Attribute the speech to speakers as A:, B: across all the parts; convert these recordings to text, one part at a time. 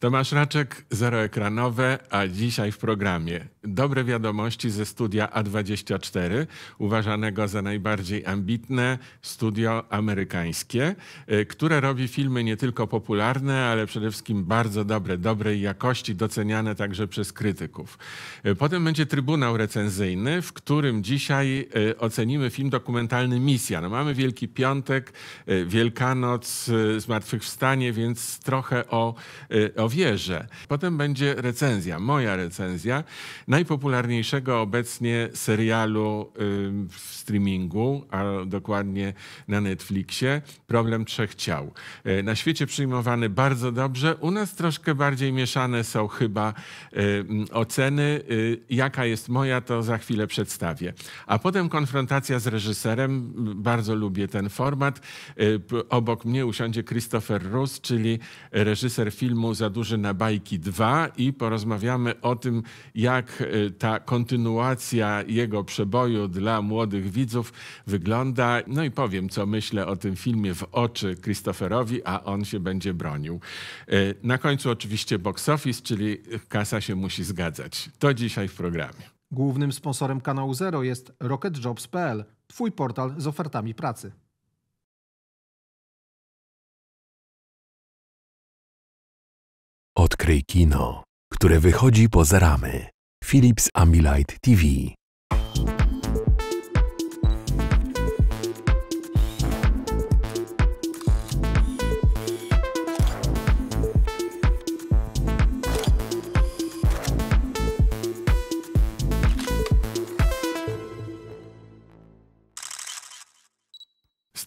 A: Tomasz Raczek, zeroekranowe, a dzisiaj w programie dobre wiadomości ze studia A24, uważanego za najbardziej ambitne studio amerykańskie, y, które robi filmy nie tylko popularne, ale przede wszystkim bardzo dobre, dobrej jakości, doceniane także przez krytyków. Y, potem będzie Trybunał Recenzyjny, w którym dzisiaj y, ocenimy film dokumentalny Misja. No mamy Wielki Piątek, Wielkanoc, Zmartwychwstanie, więc trochę o, o wierzę. Potem będzie recenzja, moja recenzja najpopularniejszego obecnie serialu w streamingu, a dokładnie na Netflixie, Problem Trzech Ciał. E, na świecie przyjmowany bardzo dobrze, u nas troszkę bardziej mieszane są chyba oceny. E, jaka jest moja, to za chwilę przedstawię. A potem konfrontacja z reżyserem, bardzo lubię ten format. Obok mnie usiądzie Christopher Rus, czyli reżyser filmu Za na bajki 2 i porozmawiamy o tym, jak y, ta kontynuacja jego przeboju dla młodych widzów wygląda. No i powiem, co myślę o tym filmie w oczy Christopherowi, a on się będzie bronił. Y, na końcu oczywiście box office, czyli kasa się musi zgadzać. To dzisiaj w programie.
B: Głównym sponsorem kanału Zero jest rocketjobs.pl, twój portal z ofertami pracy.
C: Odkryj kino, które wychodzi poza ramy. Philips Ambilight TV.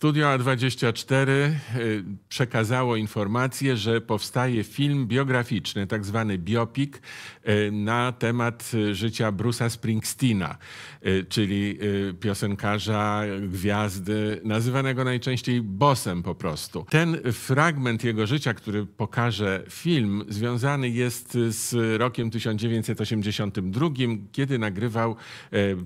A: Studio A24 y, przekazało informację, że powstaje film biograficzny, tak zwany biopik, y, na temat życia Bruce'a Springsteena, y, czyli piosenkarza, gwiazdy, nazywanego najczęściej bossem po prostu. Ten fragment jego życia, który pokaże film, związany jest z rokiem 1982, kiedy nagrywał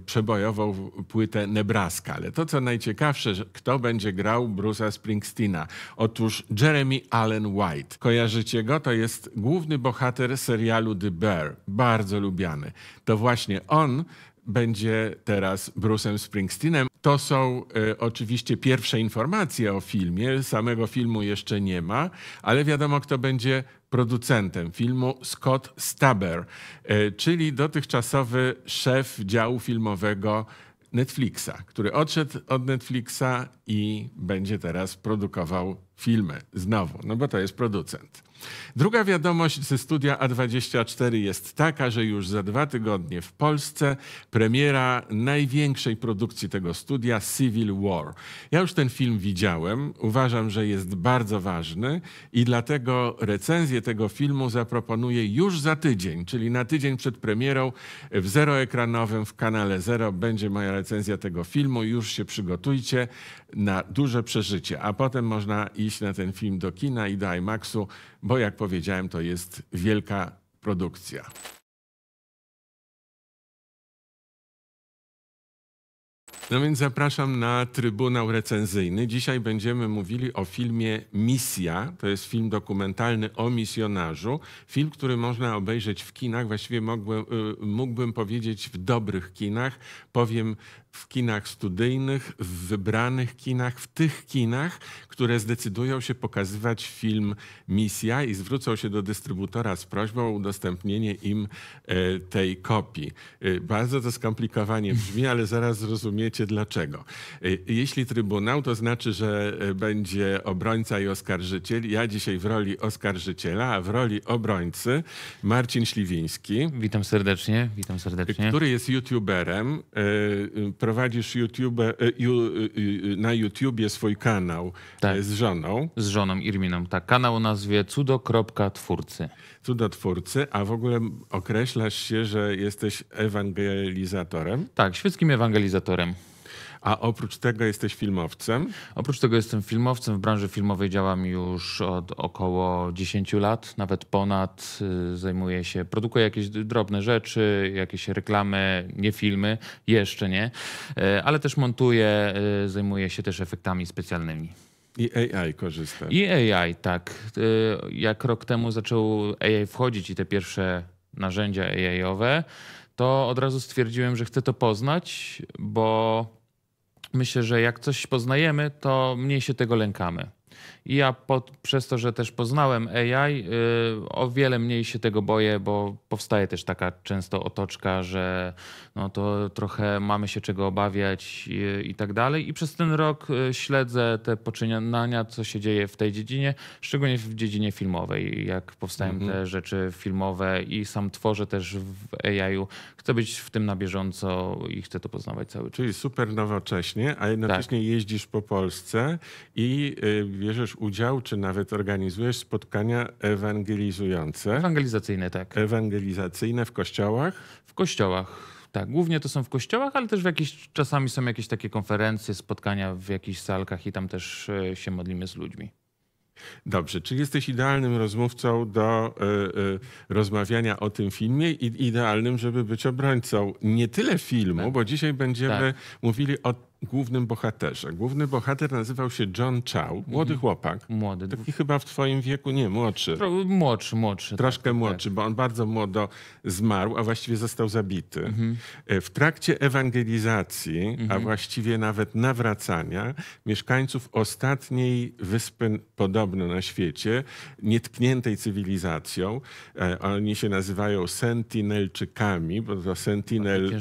A: przebojową płytę Nebraska. Ale to, co najciekawsze, kto będzie będzie grał Bruce'a Springsteena. Otóż Jeremy Allen White. Kojarzycie go? To jest główny bohater serialu The Bear. Bardzo lubiany. To właśnie on będzie teraz Bruce'em Springsteenem. To są e, oczywiście pierwsze informacje o filmie. Samego filmu jeszcze nie ma, ale wiadomo, kto będzie producentem filmu Scott Staber, e, czyli dotychczasowy szef działu filmowego Netflixa, który odszedł od Netflixa i będzie teraz produkował filmy znowu, no bo to jest producent. Druga wiadomość ze studia A24 jest taka, że już za dwa tygodnie w Polsce premiera największej produkcji tego studia Civil War. Ja już ten film widziałem, uważam, że jest bardzo ważny i dlatego recenzję tego filmu zaproponuję już za tydzień, czyli na tydzień przed premierą w zeroekranowym w kanale Zero będzie moja recenzja tego filmu. Już się przygotujcie na duże przeżycie, a potem można iść na ten film do kina i do IMAXu, bo jak powiedziałem, to jest wielka produkcja. No więc zapraszam na Trybunał Recenzyjny. Dzisiaj będziemy mówili o filmie Misja. To jest film dokumentalny o misjonarzu. Film, który można obejrzeć w kinach. Właściwie mógłbym, y, mógłbym powiedzieć w dobrych kinach. Powiem w kinach studyjnych, w wybranych kinach, w tych kinach, które zdecydują się pokazywać film Misja i zwrócą się do dystrybutora z prośbą o udostępnienie im e, tej kopii. E, bardzo to skomplikowanie brzmi, ale zaraz zrozumiecie dlaczego. E, jeśli trybunał, to znaczy, że będzie obrońca i oskarżyciel. Ja dzisiaj w roli oskarżyciela, a w roli obrońcy Marcin Śliwiński.
D: Witam serdecznie, witam serdecznie.
A: Który jest youtuberem prowadzisz YouTube, e, e, na YouTubie swój kanał tak. z żoną.
D: Z żoną Irminą, tak. Kanał o nazwie cudo.twórcy.
A: Cudotwórcy, a w ogóle określasz się, że jesteś ewangelizatorem?
D: Tak, świeckim ewangelizatorem.
A: A oprócz tego jesteś filmowcem?
D: Oprócz tego jestem filmowcem. W branży filmowej działam już od około 10 lat, nawet ponad. Y, zajmuję się, produkuję jakieś drobne rzeczy, jakieś reklamy, nie filmy, jeszcze nie, y, ale też montuję, y, zajmuję się też efektami specjalnymi.
A: I AI korzysta.
D: I AI, tak. Jak rok temu zaczął AI wchodzić i te pierwsze narzędzia AI-owe, to od razu stwierdziłem, że chcę to poznać, bo myślę, że jak coś poznajemy, to mniej się tego lękamy. I ja pod, przez to, że też poznałem AI, y, o wiele mniej się tego boję, bo powstaje też taka często otoczka, że no to trochę mamy się czego obawiać i, i tak dalej. I przez ten rok y, śledzę te poczynania, co się dzieje w tej dziedzinie, szczególnie w dziedzinie filmowej, jak powstają te rzeczy filmowe i sam tworzę też w AI-u. Chcę być w tym na bieżąco i chcę to poznawać cały czas.
A: Czyli super nowocześnie, a jednocześnie jeździsz po Polsce i y, bierzesz udział, czy nawet organizujesz spotkania ewangelizujące,
D: Ewangelizacyjne, tak.
A: ewangelizacyjne w kościołach.
D: W kościołach. Tak, głównie to są w kościołach, ale też w jakieś, czasami są jakieś takie konferencje, spotkania w jakichś salkach i tam też e, się modlimy z ludźmi.
A: Dobrze, czy jesteś idealnym rozmówcą do y, y, rozmawiania o tym filmie i idealnym, żeby być obrońcą nie tyle filmu,
D: Tak.
A: bo dzisiaj będziemy
D: Tak.
A: mówili o głównym bohaterze. Główny bohater nazywał się John Chow, młody
D: Mhm.
A: chłopak.
D: Młody.
A: Taki chyba w twoim wieku, nie, młodszy.
D: Tro- Młodszy, młodszy.
A: Troszkę
D: tak, tak,
A: młodszy, bo on bardzo młodo zmarł, a właściwie został zabity.
D: Mhm.
A: E, W trakcie ewangelizacji, a właściwie nawet nawracania mieszkańców ostatniej wyspy podobno na świecie, nietkniętej cywilizacją, e, oni się nazywają Sentinelczykami, bo to
D: tak.
A: Sentinel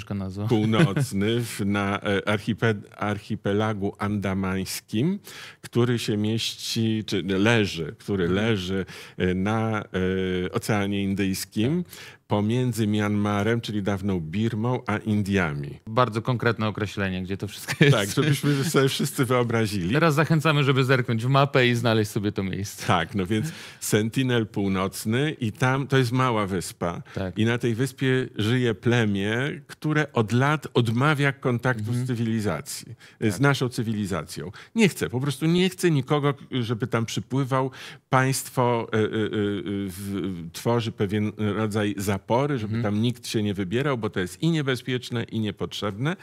A: północny w, na e, archipe, archipelagu andamańskim, który się mieści, czy leży, który leży e, na e, Oceanie Indyjskim pomiędzy Mianmarem, czyli dawną Birmą, a Indiami.
D: Bardzo konkretne określenie, gdzie to wszystko jest.
A: Tak, żebyśmy sobie wszyscy wyobrazili.
D: Teraz zachęcamy, żeby zerknąć w mapę i znaleźć sobie to miejsce.
A: Tak, no więc Sentinel Północny i tam to jest mała wyspa.
D: Tak.
A: I na tej wyspie żyje plemię, które od lat odmawia kontaktu z cywilizacji, z naszą cywilizacją. Nie chce, po prostu nie chce nikogo, żeby tam przypływał. Państwo y, y, y, tworzy pewien rodzaj zapory, żeby tam nikt się nie wybierał, bo to jest i niebezpieczne, i niepotrzebne.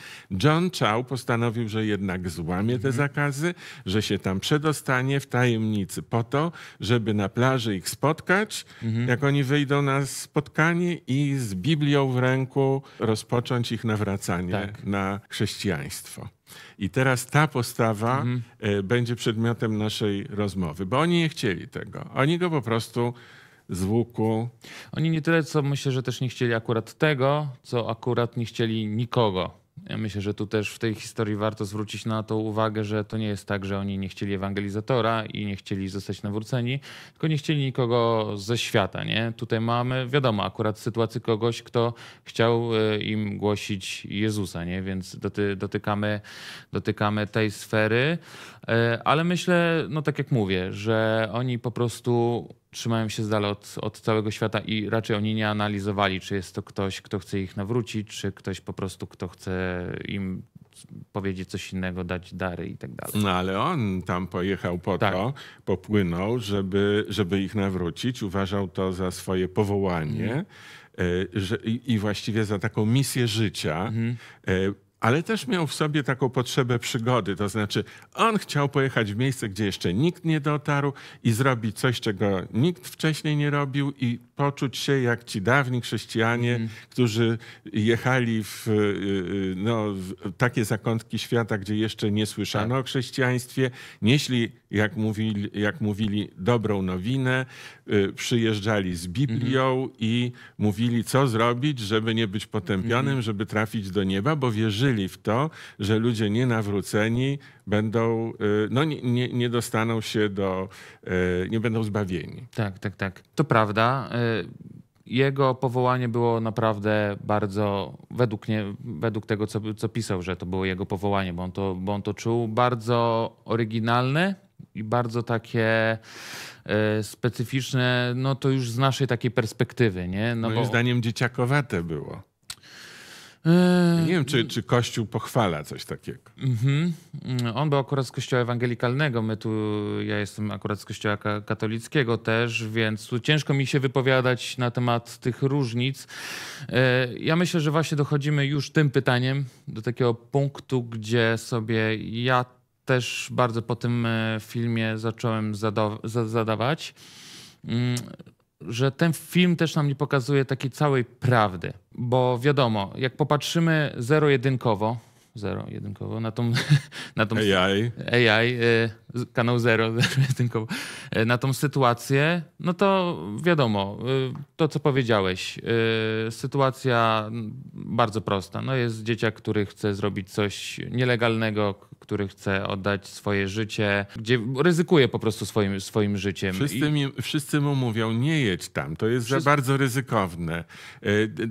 A: John Chow postanowił, że jednak złamie te zakazy, że się tam przedostanie w tajemnicy po to, żeby na plaży ich spotkać, jak oni wyjdą na spotkanie i z Biblią w ręku rozpocząć ich nawracanie
D: Tak.
A: na chrześcijaństwo. I teraz ta postawa e, będzie przedmiotem naszej rozmowy, bo oni nie chcieli tego. Oni go po prostu z łuku
D: Oni nie tyle, co myślę, że też nie chcieli akurat tego, co akurat nie chcieli nikogo. Ja myślę, że tu też w tej historii warto zwrócić na to uwagę, że to nie jest tak, że oni nie chcieli ewangelizatora i nie chcieli zostać nawróceni, tylko nie chcieli nikogo ze świata. Nie? Tutaj mamy, wiadomo, akurat sytuację kogoś, kto chciał e, im głosić Jezusa, nie? więc doty, dotykamy, dotykamy tej sfery. E, Ale myślę, no tak jak mówię, że oni po prostu trzymają się z dala od, od całego świata i raczej oni nie analizowali, czy jest to ktoś, kto chce ich nawrócić, czy ktoś po prostu, kto chce im powiedzieć coś innego, dać dary i tak dalej.
A: No ale on tam pojechał po
D: Tak.
A: to, popłynął, żeby, żeby ich nawrócić. Uważał to za swoje powołanie e, że, i, właściwie za taką misję życia. E, ale też miał w sobie taką potrzebę przygody. To znaczy, on chciał pojechać w miejsce, gdzie jeszcze nikt nie dotarł i zrobić coś, czego nikt wcześniej nie robił i poczuć się jak ci dawni chrześcijanie, którzy jechali w, y, y, no, w takie zakątki świata, gdzie jeszcze nie słyszano o chrześcijaństwie, nieśli, jak mówili, jak mówili dobrą nowinę, przyjeżdżali z Biblią i mówili, co zrobić, żeby nie być potępionym, żeby trafić do nieba, bo wierzyli w to, że ludzie nienawróceni będą, y, no nie, nie, nie dostaną się do, y, nie będą zbawieni.
D: Tak, tak, tak. To prawda. Y, Jego powołanie było naprawdę bardzo, według, nie, według tego, co, co pisał, że to było jego powołanie, bo on to, bo on to czuł, bardzo oryginalne i bardzo takie y, specyficzne, no to już z naszej takiej perspektywy, nie? No
A: Moim
D: bo,
A: zdaniem dzieciakowate było.
D: y,
A: Nie wiem, czy, czy Kościół pochwala coś takiego.
D: Mhm. On był akurat z kościoła ewangelikalnego. My tu, ja jestem akurat z kościoła ka- katolickiego też, więc tu ciężko mi się wypowiadać na temat tych różnic. E, Ja myślę, że właśnie dochodzimy już tym pytaniem do takiego punktu, gdzie sobie ja też bardzo po tym e, filmie zacząłem zadawać, mm, że ten film też nam nie pokazuje takiej całej prawdy. Bo wiadomo, jak popatrzymy zero-jedynkowo, zero jedynkowo na tą, na tą
A: AI,
D: AI y, kanał zero, jedynkowo, y, na tą sytuację, no to wiadomo, y, to co powiedziałeś, sytuacja bardzo prosta. No jest dzieciak, który chce zrobić coś nielegalnego, który chce oddać swoje życie, gdzie ryzykuje po prostu swoim, swoim życiem.
A: Wszyscy, mi, wszyscy mu mówią, nie jedź tam, to jest Wszyscy... za bardzo ryzykowne.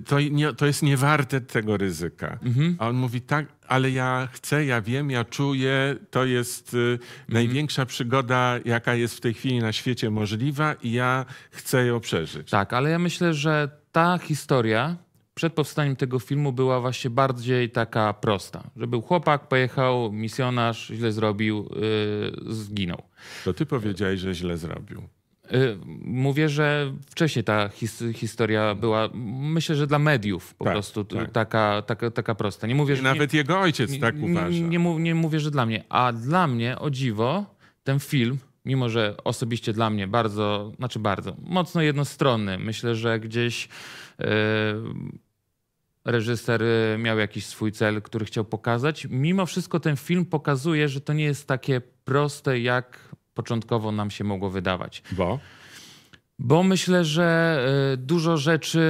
A: To, nie, to jest niewarte tego ryzyka. Mhm. A on mówi, tak, ale ja chcę, ja wiem, ja czuję, to jest y, mhm. największa przygoda, jaka jest w tej chwili na świecie możliwa i ja chcę ją przeżyć.
D: Tak, ale ja myślę, że ta historia przed powstaniem tego filmu była właśnie bardziej taka prosta. Że był chłopak, pojechał, misjonarz, źle zrobił, yy, zginął.
A: To ty powiedziałeś, że źle zrobił.
D: Y, mówię, że wcześniej ta his, historia była, myślę, że dla mediów po tak, prostu tak. Taka, taka, taka prosta. Nie mówię, że
A: Nawet
D: nie,
A: jego ojciec tak uważa.
D: Nie, nie, nie mówię, że dla mnie. A dla mnie, o dziwo, ten film, mimo że osobiście dla mnie bardzo, znaczy bardzo, mocno jednostronny. Myślę, że gdzieś yy, reżyser y, miał jakiś swój cel, który chciał pokazać. Mimo wszystko ten film pokazuje, że to nie jest takie proste, jak początkowo nam się mogło wydawać.
A: Bo?
D: Bo myślę, że y, dużo rzeczy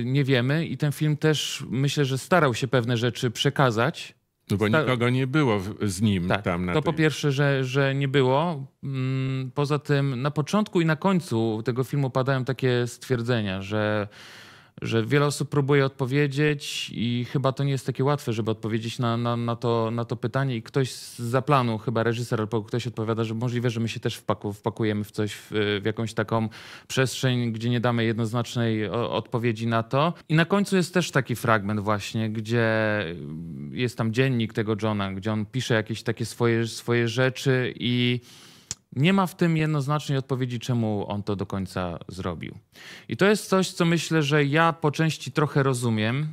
D: y, nie wiemy i ten film też myślę, że starał się pewne rzeczy przekazać.
A: No bo nikogo nie było z nim
D: tak,
A: tam na
D: To
A: tej...
D: po pierwsze, że, że nie było. Mm, poza tym na początku i na końcu tego filmu padają takie stwierdzenia, że że wiele osób próbuje odpowiedzieć i chyba to nie jest takie łatwe, żeby odpowiedzieć na, na, na, to, na to pytanie i ktoś za planu, chyba reżyser albo ktoś odpowiada, że możliwe, że my się też wpaku, wpakujemy w coś, w, w, jakąś taką przestrzeń, gdzie nie damy jednoznacznej odpowiedzi na to. I na końcu jest też taki fragment właśnie, gdzie jest tam dziennik tego Johna, gdzie on pisze jakieś takie swoje, swoje rzeczy i nie ma w tym jednoznacznej odpowiedzi, czemu on to do końca zrobił. I to jest coś, co myślę, że ja po części trochę rozumiem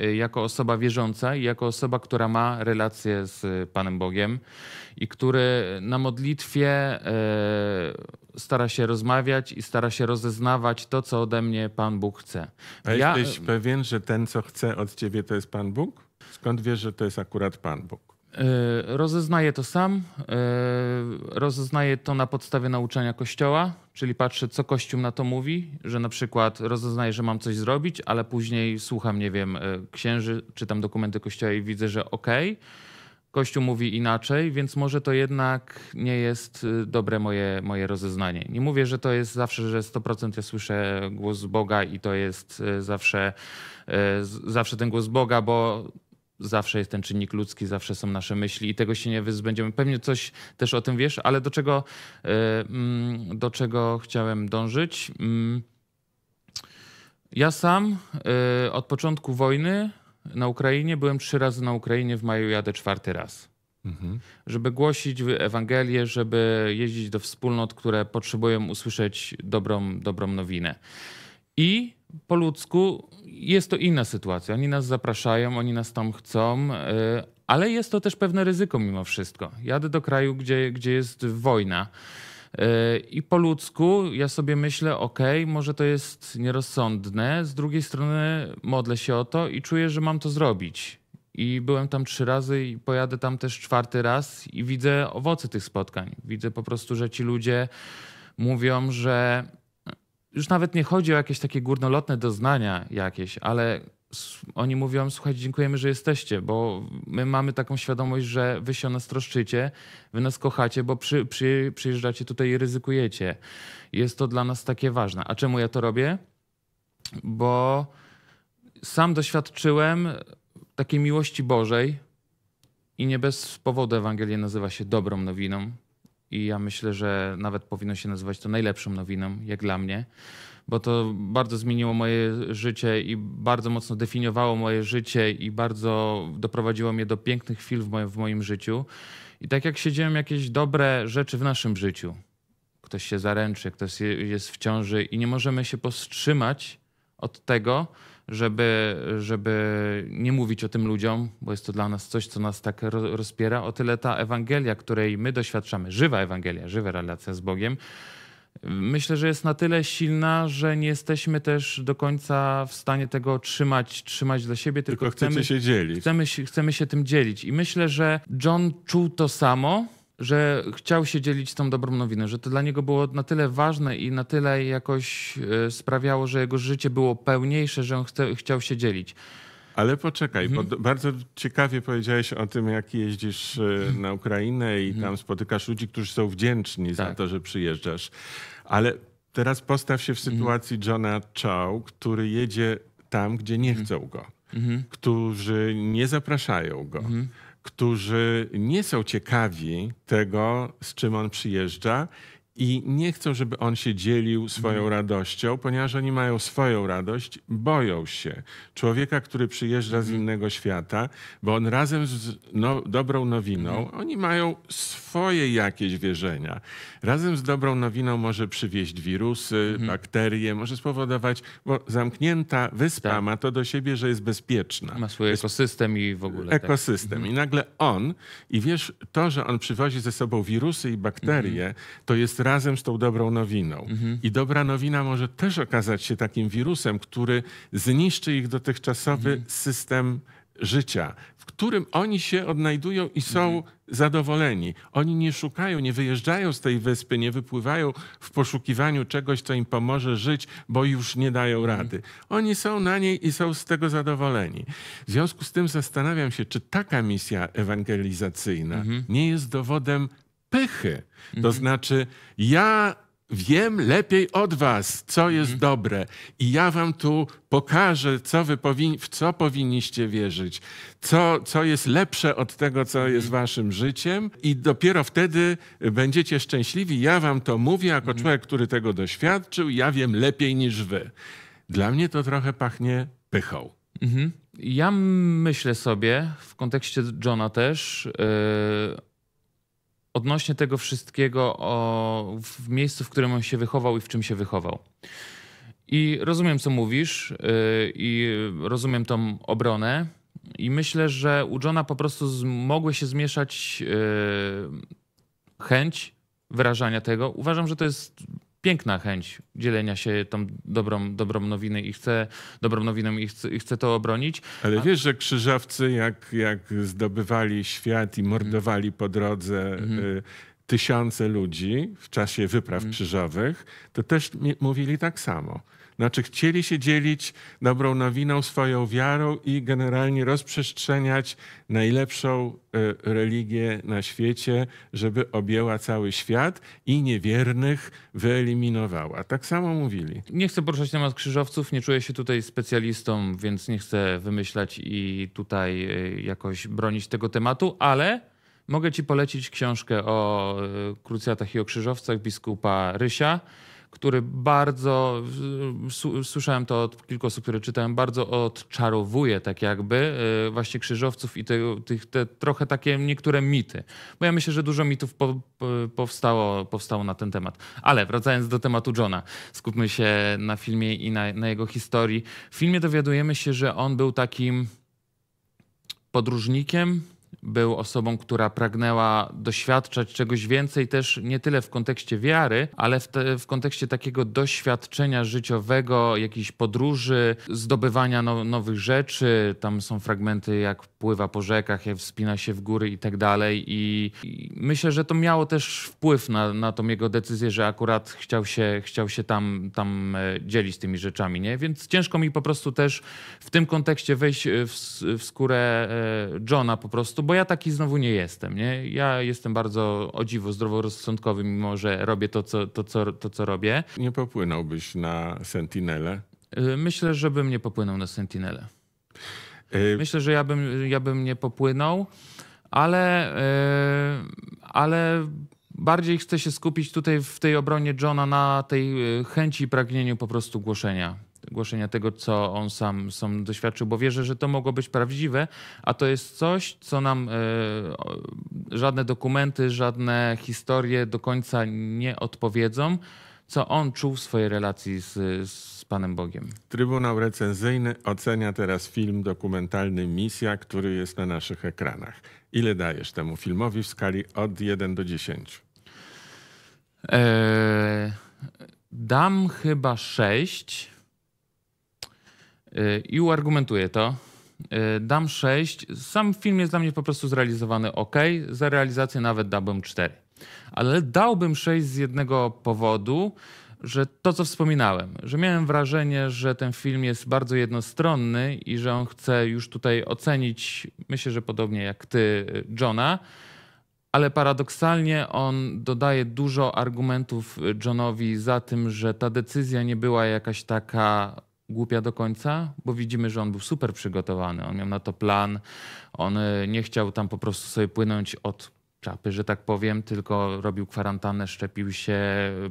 D: y, jako osoba wierząca i jako osoba, która ma relację z Panem Bogiem i który na modlitwie y, stara się rozmawiać i stara się rozeznawać to, co ode mnie Pan Bóg chce.
A: A ja... jesteś pewien, że ten, co chce od ciebie, to jest Pan Bóg? Skąd wiesz, że to jest akurat Pan Bóg?
D: E, rozeznaję to sam. E, rozeznaję to na podstawie nauczania Kościoła, czyli patrzę, co Kościół na to mówi, że na przykład rozeznaję, że mam coś zrobić, ale później słucham, nie wiem, e, księży, czytam dokumenty Kościoła i widzę, że okej, okay, Kościół mówi inaczej, więc może to jednak nie jest dobre moje, moje rozeznanie. Nie mówię, że to jest zawsze, że 100% ja słyszę głos Boga i to jest zawsze, zawsze ten głos Boga, bo zawsze jest ten czynnik ludzki, zawsze są nasze myśli i tego się nie wyzbędziemy. Pewnie coś też o tym wiesz, ale do czego, e, mm, do czego chciałem dążyć? Mm, ja sam e, od początku wojny na Ukrainie byłem trzy razy na Ukrainie, w maju jadę czwarty raz. Mhm. Żeby głosić Ewangelię, żeby jeździć do wspólnot, które potrzebują usłyszeć dobrą, dobrą nowinę. I po ludzku jest to inna sytuacja. Oni nas zapraszają, oni nas tam chcą, e, ale jest to też pewne ryzyko mimo wszystko. Jadę do kraju, gdzie, gdzie jest wojna. E, I po ludzku ja sobie myślę, ok, może to jest nierozsądne. Z drugiej strony modlę się o to i czuję, że mam to zrobić. I byłem tam trzy razy i pojadę tam też czwarty raz i widzę owoce tych spotkań. Widzę po prostu, że ci ludzie mówią, że już nawet nie chodzi o jakieś takie górnolotne doznania jakieś, ale oni mówią, słuchajcie, dziękujemy, że jesteście, bo my mamy taką świadomość, że wy się o nas troszczycie, wy nas kochacie, bo przy, przy, przyjeżdżacie tutaj i ryzykujecie. Jest to dla nas takie ważne. A czemu ja to robię? Bo sam doświadczyłem takiej miłości Bożej i nie bez powodu Ewangelia nazywa się dobrą nowiną. I ja myślę, że nawet powinno się nazywać to najlepszą nowiną, jak dla mnie, bo to bardzo zmieniło moje życie i bardzo mocno definiowało moje życie i bardzo doprowadziło mnie do pięknych chwil w moim, w moim życiu. I tak jak się dzieją jakieś dobre rzeczy w naszym życiu, ktoś się zaręczy, ktoś jest w ciąży i nie możemy się powstrzymać od tego, żeby, żeby nie mówić o tym ludziom, bo jest to dla nas coś, co nas tak rozpiera, o tyle ta Ewangelia, której my doświadczamy, żywa Ewangelia, żywa relacja z Bogiem, myślę, że jest na tyle silna, że nie jesteśmy też do końca w stanie tego trzymać, trzymać dla siebie, tylko,
A: tylko chcemy się dzielić.
D: Chcemy, chcemy się tym dzielić. I myślę, że John czuł to samo, że chciał się dzielić tą dobrą nowiną, że to dla niego było na tyle ważne i na tyle jakoś e, sprawiało, że jego życie było pełniejsze, że on chce, chciał się dzielić.
A: Ale poczekaj, mhm. bo bardzo ciekawie powiedziałeś o tym, jak jeździsz e, na Ukrainę i mhm. tam spotykasz ludzi, którzy są wdzięczni tak. za to, że przyjeżdżasz. Ale teraz postaw się w mhm. sytuacji mhm. Johna Chow, który jedzie tam, gdzie nie mhm. chcą go, mhm. którzy nie zapraszają go którzy nie są ciekawi tego, z czym on przyjeżdża i nie chcą, żeby on się dzielił swoją mhm. radością, ponieważ oni mają swoją radość, boją się człowieka, który przyjeżdża z mhm. innego świata, bo on razem z no, dobrą nowiną, mhm. oni mają swoje jakieś wierzenia. Razem z dobrą nowiną może przywieźć wirusy, bakterie, może spowodować, bo zamknięta wyspa tak. ma to do siebie, że jest bezpieczna.
D: Ma swój ekosystem i w ogóle.
A: Tak. Ekosystem. Tak. I nagle on, i wiesz, to, że on przywozi ze sobą wirusy i bakterie, to jest razem z tą dobrą nowiną. Mhm. I dobra nowina może też okazać się takim wirusem, który zniszczy ich dotychczasowy mhm. system życia, w którym oni się odnajdują i są mhm. zadowoleni. Oni nie szukają, nie wyjeżdżają z tej wyspy, nie wypływają w poszukiwaniu czegoś, co im pomoże żyć, bo już nie dają mhm. rady. Oni są na niej i są z tego zadowoleni. W związku z tym zastanawiam się, czy taka misja ewangelizacyjna mhm. nie jest dowodem pychy. To mhm. znaczy, ja wiem lepiej od was, co jest mhm. dobre i ja wam tu pokażę, co wy powin- w co powinniście wierzyć, co, co jest lepsze od tego, co mhm. jest waszym życiem i dopiero wtedy będziecie szczęśliwi. Ja wam to mówię jako mhm. człowiek, który tego doświadczył, ja wiem lepiej niż wy. Dla mnie to trochę pachnie pychą. Mhm.
D: Ja myślę sobie w kontekście Johna też, yy odnośnie tego wszystkiego o, w miejscu, w którym on się wychował i w czym się wychował. I rozumiem, co mówisz, yy, i rozumiem tą obronę. I myślę, że u Johna po prostu mogły się zmieszać yy, chęć wyrażania tego. Uważam, że to jest piękna chęć dzielenia się tą dobrą, dobrą nowiną i chce dobrą nowiną i chce, i chce to obronić.
A: Ale A... wiesz, że krzyżowcy jak, jak zdobywali świat i mordowali po drodze mhm. y, tysiące ludzi w czasie wypraw mhm. krzyżowych, to też mówili tak samo. Znaczy chcieli się dzielić dobrą nowiną, swoją wiarą i generalnie rozprzestrzeniać najlepszą e, religię na świecie, żeby objęła cały świat i niewiernych wyeliminowała. Tak samo mówili.
D: Nie chcę poruszać temat krzyżowców, nie czuję się tutaj specjalistą, więc nie chcę wymyślać i tutaj e, jakoś bronić tego tematu, ale mogę ci polecić książkę o e, krucjatach i o krzyżowcach biskupa Rysia który bardzo, słyszałem to od kilku osób, które czytałem, bardzo odczarowuje tak jakby e, właśnie krzyżowców i te, tych, te trochę takie niektóre mity. Bo ja myślę, że dużo mitów po, powstało, powstało na ten temat. Ale wracając do tematu Johna, skupmy się na filmie i na, na jego historii. W filmie dowiadujemy się, że on był takim podróżnikiem, był osobą, która pragnęła doświadczać czegoś więcej, też nie tyle w kontekście wiary, ale w, te, w kontekście takiego doświadczenia życiowego, jakiejś podróży, zdobywania no, nowych rzeczy. Tam są fragmenty, jak pływa po rzekach, jak wspina się w góry i tak dalej. I, myślę, że to miało też wpływ na, na tą jego decyzję, że akurat chciał się, chciał się tam, tam e, dzielić tymi rzeczami. Nie? Więc ciężko mi po prostu też w tym kontekście wejść w, w skórę e, Johna po prostu, bo ja taki znowu nie jestem. Nie? Ja jestem bardzo o dziwo zdroworozsądkowy, mimo że robię to co, to, co, to, co robię.
A: Nie popłynąłbyś na Sentinelę?
D: Y, myślę, że bym nie popłynął na Sentinelę. Y Myślę, że ja bym, ja bym nie popłynął, ale, yy, ale bardziej chcę się skupić tutaj w tej obronie Johna na tej y, chęci i pragnieniu po prostu głoszenia głoszenia tego, co on sam, sam doświadczył, bo wierzę, że to mogło być prawdziwe, a to jest coś, co nam e, żadne dokumenty, żadne historie do końca nie odpowiedzą, co on czuł w swojej relacji z, z Panem Bogiem.
A: Trybunał recenzyjny ocenia teraz film dokumentalny Misja, który jest na naszych ekranach. Ile dajesz temu filmowi w skali od 1 do 10?
D: Eee, dam chyba 6 yy, i uargumentuję to. Yy, dam 6. Sam film jest dla mnie po prostu zrealizowany ok. Za realizację nawet dałbym 4. Ale dałbym 6 z jednego powodu, że to, co wspominałem, że miałem wrażenie, że ten film jest bardzo jednostronny i że on chce już tutaj ocenić, myślę, że podobnie jak ty, Johna, ale paradoksalnie on dodaje dużo argumentów Johnowi za tym, że ta decyzja nie była jakaś taka głupia do końca, bo widzimy, że on był super przygotowany. On miał na to plan. On y, nie chciał tam po prostu sobie płynąć od czapy, że tak powiem, tylko robił kwarantannę, szczepił się,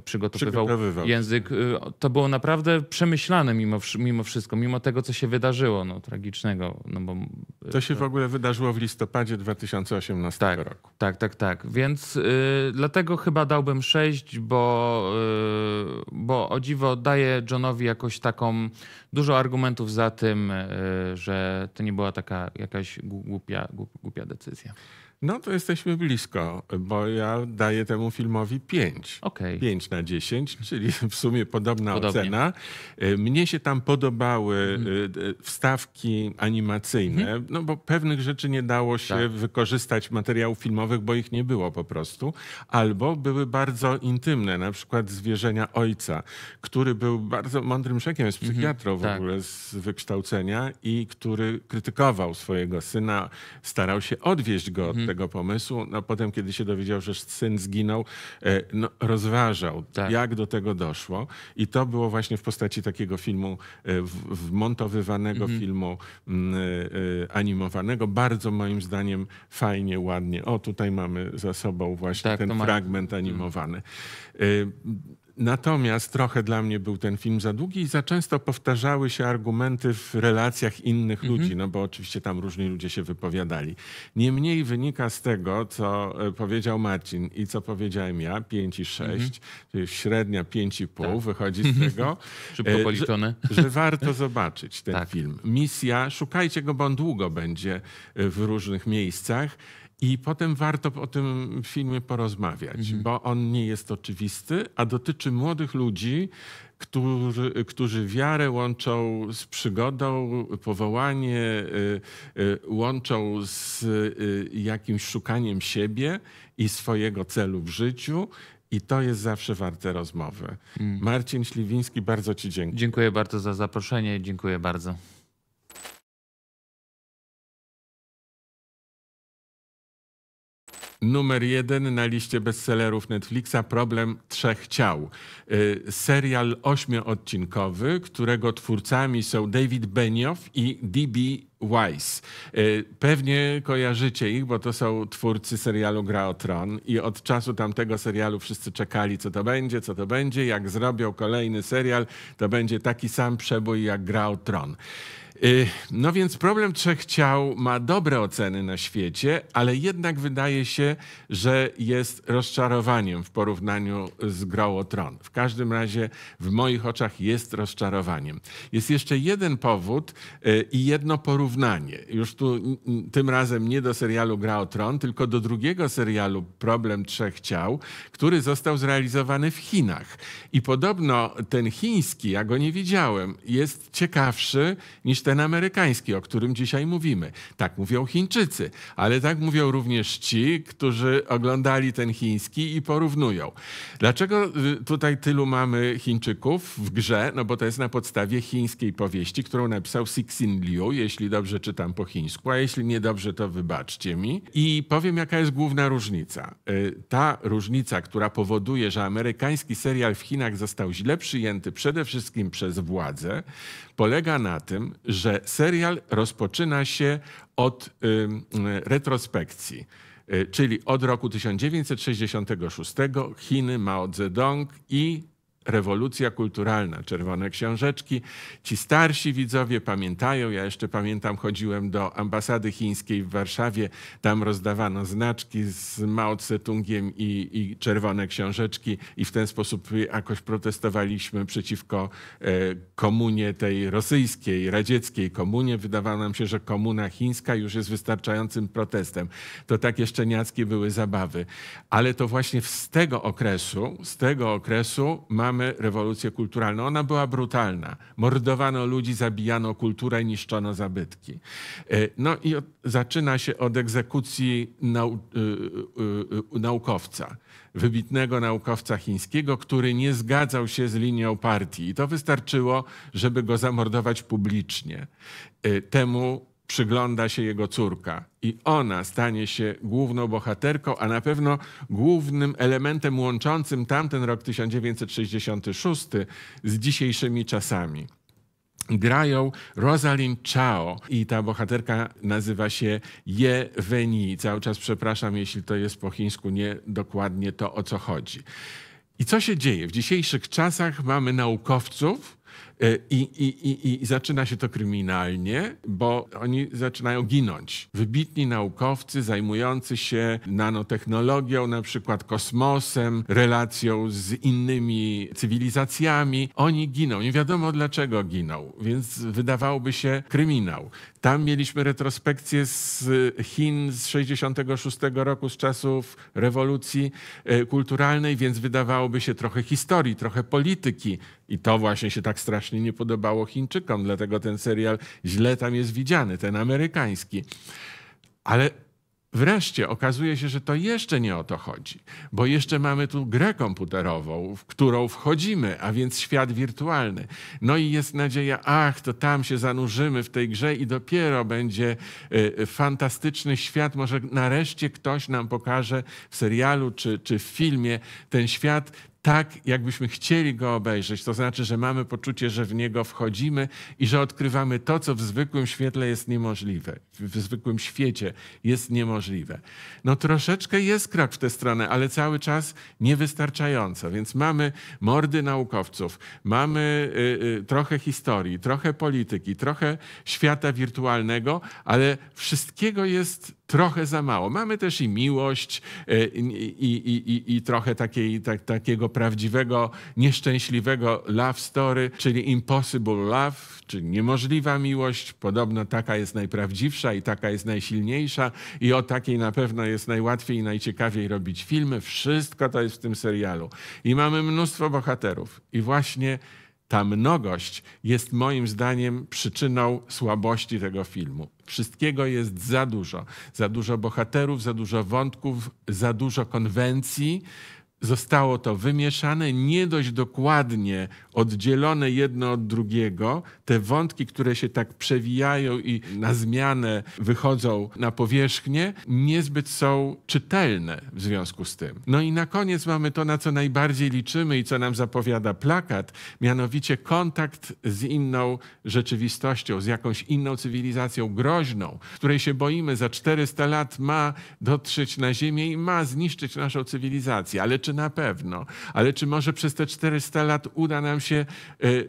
D: przygotowywał,
A: Przygotowywał.
D: język. Y, To było naprawdę przemyślane mimo, mimo wszystko, mimo tego, co się wydarzyło, no tragicznego. No bo, y,
A: To się w ogóle wydarzyło w listopadzie 2018
D: Tak.
A: roku.
D: Tak, tak, tak. Więc y, dlatego chyba dałbym 6, bo, y, bo o dziwo daje Johnowi jakoś taką dużo argumentów za tym, y, że to nie była taka jakaś głupia, głup- głupia decyzja.
A: No to jesteśmy blisko, bo ja daję temu filmowi 5.
D: Okej.
A: 5 na 10, czyli w sumie podobna
D: Podobnie.
A: ocena. Y, Mnie się tam podobały
D: Mhm.
A: y, y, wstawki animacyjne, no bo pewnych rzeczy nie dało się
D: Tak.
A: wykorzystać materiałów filmowych, bo ich nie było po prostu. Albo były bardzo intymne, na przykład zwierzenia ojca, który był bardzo mądrym szekiem, jest psychiatrą w
D: tak.
A: ogóle z wykształcenia i który krytykował swojego syna, starał się odwieźć go
D: Mhm.
A: tego pomysłu. No potem, kiedy się dowiedział, że syn zginął, e, no, rozważał,
D: Tak.
A: jak do tego doszło. I to było właśnie w postaci takiego filmu, e, wmontowywanego
D: Mhm.
A: filmu mm, e, animowanego. Bardzo moim zdaniem fajnie, ładnie. O, tutaj mamy za sobą właśnie
D: Tak,
A: ten
D: to ma-
A: fragment animowany. Natomiast trochę dla mnie był ten film za długi i za często powtarzały się argumenty w relacjach innych
D: Mhm.
A: ludzi, no bo oczywiście tam różni ludzie się wypowiadali. Niemniej wynika z tego, co e, powiedział Marcin i co powiedziałem ja, 5 i 6,
D: Mhm.
A: czyli średnia 5,5
D: Tak.
A: wychodzi z tego.
D: Szybko
A: e, że- że warto zobaczyć ten
D: Tak.
A: film. Misja, szukajcie go, bo on długo będzie y, w różnych miejscach. I potem warto o tym filmie porozmawiać,
D: Mhm.
A: bo on nie jest oczywisty, a dotyczy młodych ludzi, którzy, którzy wiarę łączą z przygodą, powołanie y, y, łączą z y, jakimś szukaniem siebie i swojego celu w życiu. I to jest zawsze warte rozmowy.
D: Mm.
A: Marcin Śliwiński, bardzo Ci dziękuję.
D: Dziękuję bardzo za zaproszenie. Dziękuję bardzo.
A: Numer jeden na liście bestsellerów Netflixa Problem Trzech Ciał. Y, Serial ośmioodcinkowy, którego twórcami są David Benioff i D.B. Weiss. Y, Pewnie kojarzycie ich, bo to są twórcy serialu Gra o Tron i od czasu tamtego serialu wszyscy czekali, co to będzie, co to będzie. Jak zrobią kolejny serial, to będzie taki sam przebój jak Gra o Tron. Y, No więc problem trzech ciał ma dobre oceny na świecie, ale jednak wydaje się, że jest rozczarowaniem w porównaniu z Grą o Tron. W każdym razie w moich oczach jest rozczarowaniem. Jest jeszcze jeden powód y, i jedno porównanie. Już tu tym razem nie do serialu Gra o Tron, tylko do drugiego serialu Problem trzech ciał, który został zrealizowany w Chinach. I podobno ten chiński, ja go nie widziałem, jest ciekawszy niż ten amerykański, o którym dzisiaj mówimy. Tak mówią Chińczycy, ale tak mówią również ci, którzy oglądali ten chiński i porównują. Dlaczego y, tutaj tylu mamy Chińczyków w grze? No bo to jest na podstawie chińskiej powieści, którą napisał Cixin Liu, jeśli dobrze czytam po chińsku, a jeśli niedobrze, to wybaczcie mi. I powiem, jaka jest główna różnica. Y, Ta różnica, która powoduje, że amerykański serial w Chinach został źle przyjęty przede wszystkim przez władze, polega na tym, że serial rozpoczyna się od ym, retrospekcji. Y, Czyli od roku 1966 Chiny, Mao Zedong i rewolucja kulturalna, czerwone książeczki. Ci starsi widzowie pamiętają, ja jeszcze pamiętam, chodziłem do ambasady chińskiej w Warszawie, tam rozdawano znaczki z Mao Tse-tungiem i, i czerwone książeczki i w ten sposób jakoś protestowaliśmy przeciwko e, komunie tej rosyjskiej, radzieckiej komunie. Wydawało nam się, że komuna chińska już jest wystarczającym protestem. To takie szczeniackie były zabawy. Ale to właśnie z tego okresu, z tego okresu mamy rewolucję kulturalną. Ona była brutalna. Mordowano ludzi, zabijano kulturę niszczono zabytki. E, no i od, zaczyna się od egzekucji nau, y, y, naukowca wybitnego naukowca chińskiego, który nie zgadzał się z linią partii. I to wystarczyło, żeby go zamordować publicznie. E, temu przygląda się jego córka i ona stanie się główną bohaterką, a na pewno głównym elementem łączącym tamten rok 1966 z dzisiejszymi czasami. Grają Rosalind Chao i ta bohaterka nazywa się Ye Weni. Cały czas przepraszam, jeśli to jest po chińsku nie dokładnie to, o co chodzi. I co się dzieje? W dzisiejszych czasach mamy naukowców, I, i, i, I zaczyna się to kryminalnie, bo oni zaczynają ginąć. Wybitni naukowcy zajmujący się nanotechnologią, na przykład kosmosem, relacją z innymi cywilizacjami, oni giną. Nie wiadomo dlaczego giną, więc wydawałoby się kryminał. Tam mieliśmy retrospekcję z Chin z 66 roku, z czasów rewolucji e, kulturalnej, więc wydawałoby się trochę historii, trochę polityki. I to właśnie się tak strasznie nie podobało Chińczykom, dlatego ten serial źle tam jest widziany, ten amerykański. Ale Wreszcie okazuje się, że to jeszcze nie o to chodzi, bo jeszcze mamy tu grę komputerową, w którą wchodzimy, a więc świat wirtualny. No i jest nadzieja, ach, to tam się zanurzymy w tej grze i dopiero będzie y, fantastyczny świat. Może nareszcie ktoś nam pokaże w serialu czy, czy w filmie ten świat tak, jakbyśmy chcieli go obejrzeć. To znaczy, że mamy poczucie, że w niego wchodzimy i że odkrywamy to, co w zwykłym świetle jest niemożliwe. W zwykłym świecie jest niemożliwe. No troszeczkę jest krok w tę stronę, ale cały czas niewystarczająco. Więc mamy mordy naukowców, mamy y, y, trochę historii, trochę polityki, trochę świata wirtualnego, ale wszystkiego jest trochę za mało. Mamy też i miłość, y, i, i, i, i trochę takiej, tak, takiego prawdziwego, nieszczęśliwego love story, czyli impossible love, czyli niemożliwa miłość. Podobno taka jest najprawdziwsza i taka jest najsilniejsza i o takiej na pewno jest najłatwiej i najciekawiej robić filmy. Wszystko to jest w tym serialu. I mamy mnóstwo bohaterów. I właśnie ta mnogość jest moim zdaniem przyczyną słabości tego filmu. Wszystkiego jest za dużo. Za dużo bohaterów, za dużo wątków, za dużo konwencji, zostało to wymieszane, nie dość dokładnie oddzielone jedno od drugiego. Te wątki, które się tak przewijają i na zmianę wychodzą na powierzchnię, niezbyt są czytelne w związku z tym. No i na koniec mamy to, na co najbardziej liczymy i co nam zapowiada plakat, mianowicie kontakt z inną rzeczywistością, z jakąś inną cywilizacją groźną, której się boimy za 400 lat ma dotrzeć na Ziemię i ma zniszczyć naszą cywilizację. Ale czy na pewno. Ale czy może przez te 400 lat uda nam się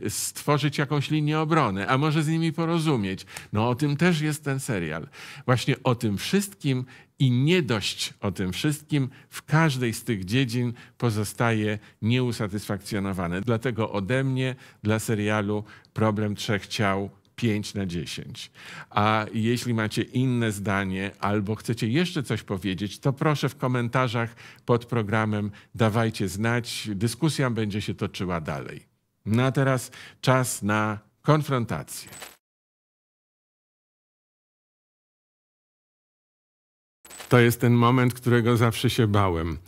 A: e, stworzyć jakąś linię obrony, a może z nimi porozumieć? No o tym też jest ten serial. Właśnie o tym wszystkim i nie dość o tym wszystkim w każdej z tych dziedzin pozostaje nieusatysfakcjonowane. Dlatego ode mnie dla serialu Problem Trzech Ciał 5 na 10. A jeśli macie inne zdanie albo chcecie jeszcze coś powiedzieć, to proszę w komentarzach pod programem dawajcie znać. Dyskusja będzie się toczyła dalej. No a teraz czas na konfrontację. To jest ten moment, którego zawsze się bałem.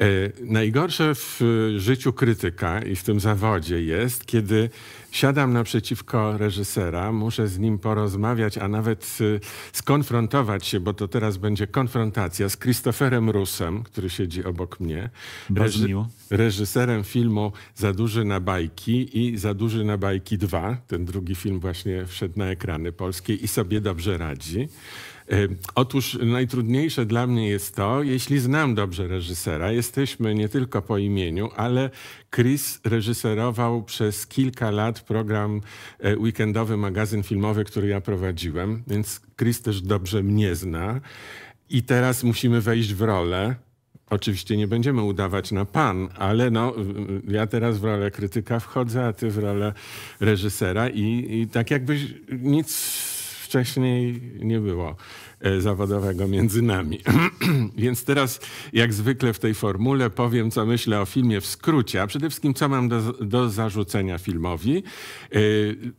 A: E, najgorsze w życiu krytyka i w tym zawodzie jest, kiedy siadam naprzeciwko reżysera, muszę z nim porozmawiać, a nawet e, skonfrontować się, bo to teraz będzie konfrontacja z Christopherem Rusem, który siedzi obok mnie.
E: Reży
A: reżyserem filmu Za duży na bajki i Za duży na bajki 2. Ten drugi film właśnie wszedł na ekrany polskie i sobie dobrze radzi. Otóż najtrudniejsze dla mnie jest to, jeśli znam dobrze reżysera, jesteśmy nie tylko po imieniu, ale Chris reżyserował przez kilka lat program e, weekendowy, magazyn filmowy, który ja prowadziłem, więc Chris też dobrze mnie zna. I teraz musimy wejść w rolę. Oczywiście nie będziemy udawać na pan, ale no, ja teraz w rolę krytyka wchodzę, a ty w rolę reżysera i, i tak jakbyś nic wcześniej nie było. E, zawodowego między nami. Więc teraz, jak zwykle w tej formule, powiem, co myślę o filmie w skrócie, a przede wszystkim, co mam do, do zarzucenia filmowi. E,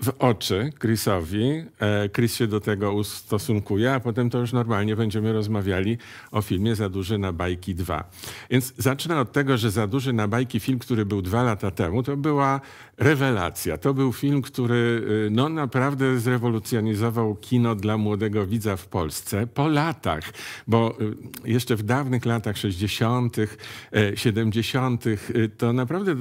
A: w oczy Chrisowi. E, Chris się do tego ustosunkuje, a potem to już normalnie będziemy rozmawiali o filmie Za duży na bajki 2. Więc zacznę od tego, że Za duży na bajki, film, który był dwa lata temu, to była rewelacja. To był film, który no, naprawdę zrewolucjonizował kino dla młodego widza w Polsce. Polsce po latach, bo y, jeszcze w dawnych latach 60., 70., e, y, to naprawdę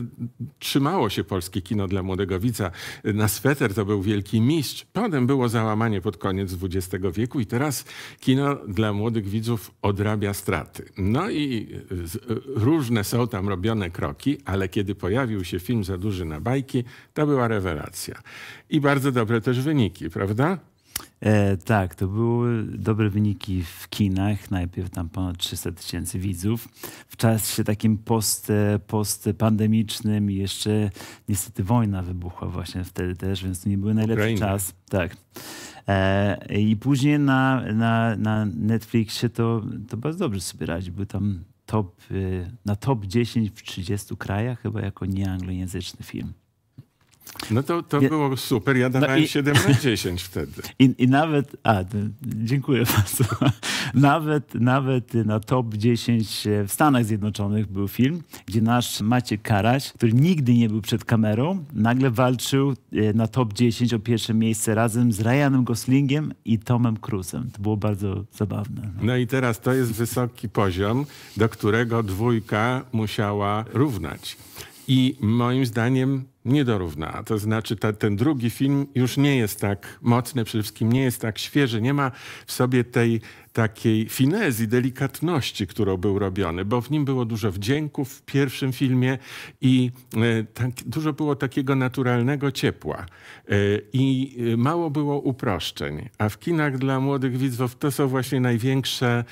A: trzymało się polskie kino dla młodego widza. Na sweter to był wielki mistrz. Potem było załamanie pod koniec XX wieku i teraz kino dla młodych widzów odrabia straty. No i y, różne są tam robione kroki, ale kiedy pojawił się film Za duży na bajki, to była rewelacja. I bardzo dobre też wyniki, prawda?
E: E, tak, to były dobre wyniki w kinach. Najpierw tam ponad 300 tysięcy widzów. W czasie takim post, postpandemicznym i jeszcze niestety wojna wybuchła właśnie wtedy też, więc to nie był najlepszy Ukraina. czas. Tak. E, I później na, na, na Netflixie to, to bardzo dobrze sobie radzi. Był tam top, e, na top 10 w 30 krajach chyba jako nieanglojęzyczny film.
A: No to, to ja, było super. Ja dawałem no i, 7 na 10 wtedy.
E: I, I, nawet, a, dziękuję bardzo. Nawet, nawet na top 10 w Stanach Zjednoczonych był film, gdzie nasz Maciek Karaś, który nigdy nie był przed kamerą, nagle walczył e, na top 10 o pierwsze miejsce razem z Ryanem Goslingiem i Tomem Cruise'em. To było bardzo zabawne.
A: No. no i teraz to jest wysoki poziom, do którego dwójka musiała równać. I moim zdaniem nie dorówna. To znaczy ta, ten drugi film już nie jest tak mocny, przede wszystkim nie jest tak świeży, nie ma w sobie tej takiej finezji, delikatności, którą był robiony, bo w nim było dużo wdzięków w pierwszym filmie i e, tak, dużo było takiego naturalnego ciepła e, i e, mało było uproszczeń. A w kinach dla młodych widzów to są właśnie największe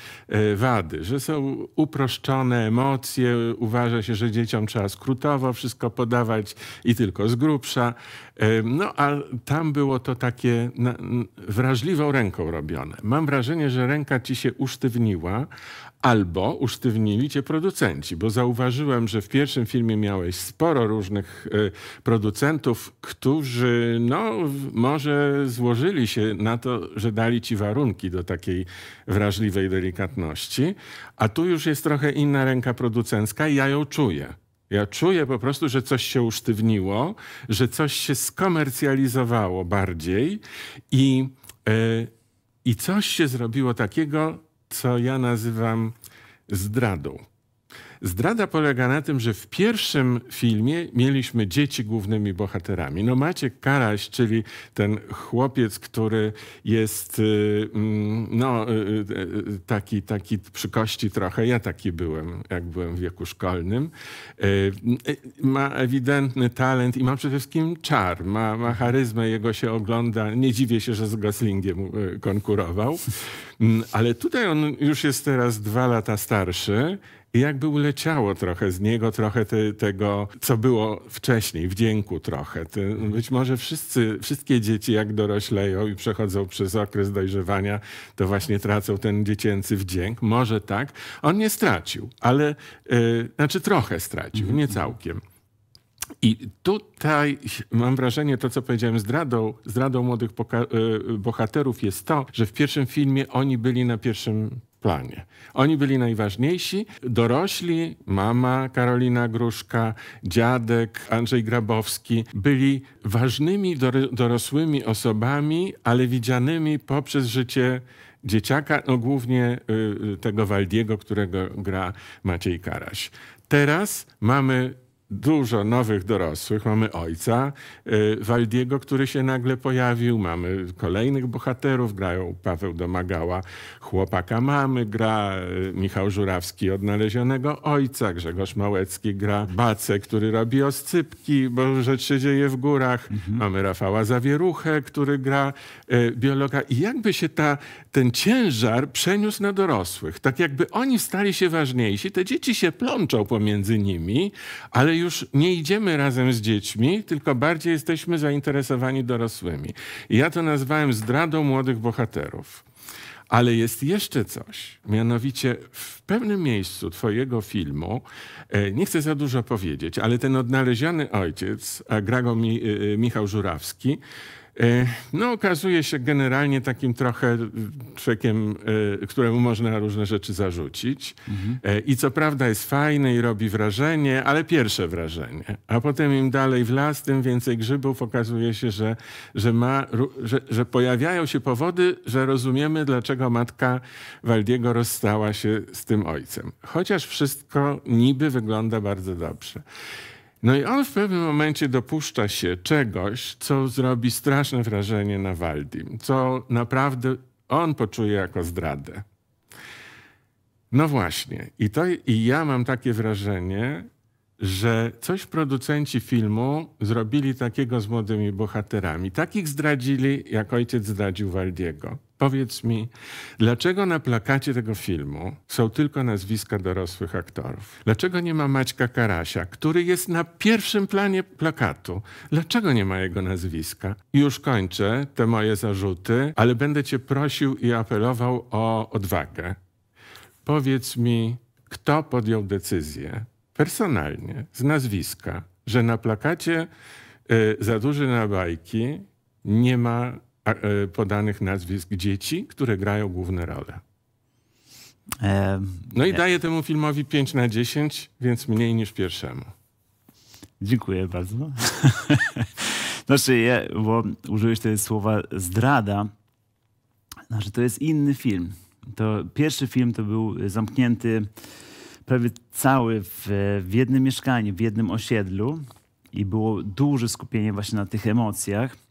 A: wady, że są uproszczone emocje, uważa się, że dzieciom trzeba skrótowo wszystko podawać i tylko z grubsza. No a tam było to takie wrażliwą ręką robione. Mam wrażenie, że ręka ci się usztywniła, albo usztywnili cię producenci, bo zauważyłem, że w pierwszym filmie miałeś sporo różnych e, producentów, którzy no, może złożyli się na to, że dali ci warunki do takiej wrażliwej delikatności, a tu już jest trochę inna ręka producencka i ja ją czuję. Ja czuję po prostu, że coś się usztywniło, że coś się skomercjalizowało bardziej i, yy, i coś się zrobiło takiego, co ja nazywam zdradą. Zdrada polega na tym, że w pierwszym filmie mieliśmy dzieci głównymi bohaterami. No Maciek Karaś, czyli ten chłopiec, który jest y, mm, no, y, y, taki, taki przy kości trochę, ja taki byłem, jak byłem w wieku szkolnym, ma ewidentny talent i ma przede wszystkim czar, ma, ma charyzmę, jego się ogląda. Nie dziwię się, że z Goslingiem konkurował. Mm, ale tutaj on już jest teraz dwa lata starszy jakby uleciało trochę z niego, trochę te, tego, co było wcześniej, wdzięku trochę. Te, być może wszyscy, wszystkie dzieci jak dorośleją i przechodzą przez okres dojrzewania, to właśnie tracą ten dziecięcy wdzięk. Może tak. On nie stracił, ale yy, znaczy trochę stracił, nie całkiem. I tutaj mam wrażenie, to co powiedziałem, zdradą, zdradą młodych y, bohaterów jest to, że w pierwszym filmie oni byli na pierwszym planie. Oni byli najważniejsi. Dorośli, mama Karolina Gruszka, dziadek Andrzej Grabowski, byli ważnymi dorosłymi osobami, ale widzianymi poprzez życie dzieciaka, no głównie y, y, tego Waldiego, którego gra Maciej Karaś. Teraz mamy dużo nowych dorosłych. Mamy ojca y, Waldiego, który się nagle pojawił. Mamy kolejnych bohaterów. Grają Paweł Domagała, chłopaka mamy. Gra y, Michał Żurawski, odnalezionego ojca. Grzegorz Małecki gra Bacę, który robi oscypki, bo rzecz się dzieje w górach. Mhm. Mamy Rafała Zawieruchę, który gra y, biologa. I jakby się ta, ten ciężar przeniósł na dorosłych. Tak jakby oni stali się ważniejsi. Te dzieci się plączą pomiędzy nimi, ale już nie idziemy razem z dziećmi, tylko bardziej jesteśmy zainteresowani dorosłymi. I ja to nazwałem zdradą młodych bohaterów. Ale jest jeszcze coś. Mianowicie w pewnym miejscu twojego filmu, e, nie chcę za dużo powiedzieć, ale ten odnaleziony ojciec, a gra go e, Michał Żurawski, E, no, okazuje się generalnie takim trochę człowiekiem, e, któremu można różne rzeczy zarzucić. Mhm. I co prawda jest fajny i robi wrażenie, ale pierwsze wrażenie. A potem im dalej w las, tym więcej grzybów. Okazuje się, że, że, ma, że, że pojawiają się powody, że rozumiemy, dlaczego matka Waldiego rozstała się z tym ojcem. Chociaż wszystko niby wygląda bardzo dobrze. No i on w pewnym momencie dopuszcza się czegoś, co zrobi straszne wrażenie na Waldim, co naprawdę on poczuje jako zdradę. No właśnie. I, to, I ja mam takie wrażenie, że coś producenci filmu zrobili takiego z młodymi bohaterami. Takich zdradzili, jak ojciec zdradził Waldiego. Powiedz mi, dlaczego na plakacie tego filmu są tylko nazwiska dorosłych aktorów? Dlaczego nie ma Maćka Karasia, który jest na pierwszym planie plakatu? Dlaczego nie ma jego nazwiska? Już kończę te moje zarzuty, ale będę cię prosił i apelował o odwagę. Powiedz mi, kto podjął decyzję personalnie, z nazwiska, że na plakacie y, za duży na bajki nie ma podanych nazwisk dzieci, które grają główne role. No i daję temu filmowi 5 na 10, więc mniej niż pierwszemu.
E: Dziękuję bardzo. znaczy, ja, bo użyłeś tego słowa zdrada. Znaczy, to jest inny film. To pierwszy film to był zamknięty prawie cały w, w jednym mieszkaniu, w jednym osiedlu i było duże skupienie właśnie na tych emocjach.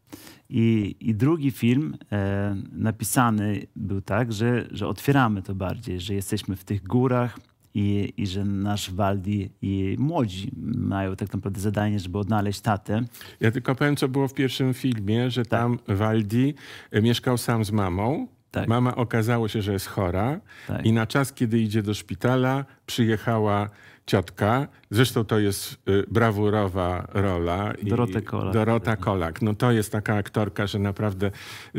E: I, I drugi film e, napisany był tak, że, że otwieramy to bardziej, że jesteśmy w tych górach i, i że nasz Waldi i młodzi mają tak naprawdę zadanie, żeby odnaleźć tatę.
A: Ja tylko powiem, co było w pierwszym filmie, że tak. tam Waldi e, mieszkał sam z mamą. Tak. Mama okazało się, że jest chora tak. i na czas, kiedy idzie do szpitala, przyjechała ciotka. Zresztą to jest y, brawurowa rola.
E: Dorota Kolak.
A: Dorota Kolak. No to jest taka aktorka, że naprawdę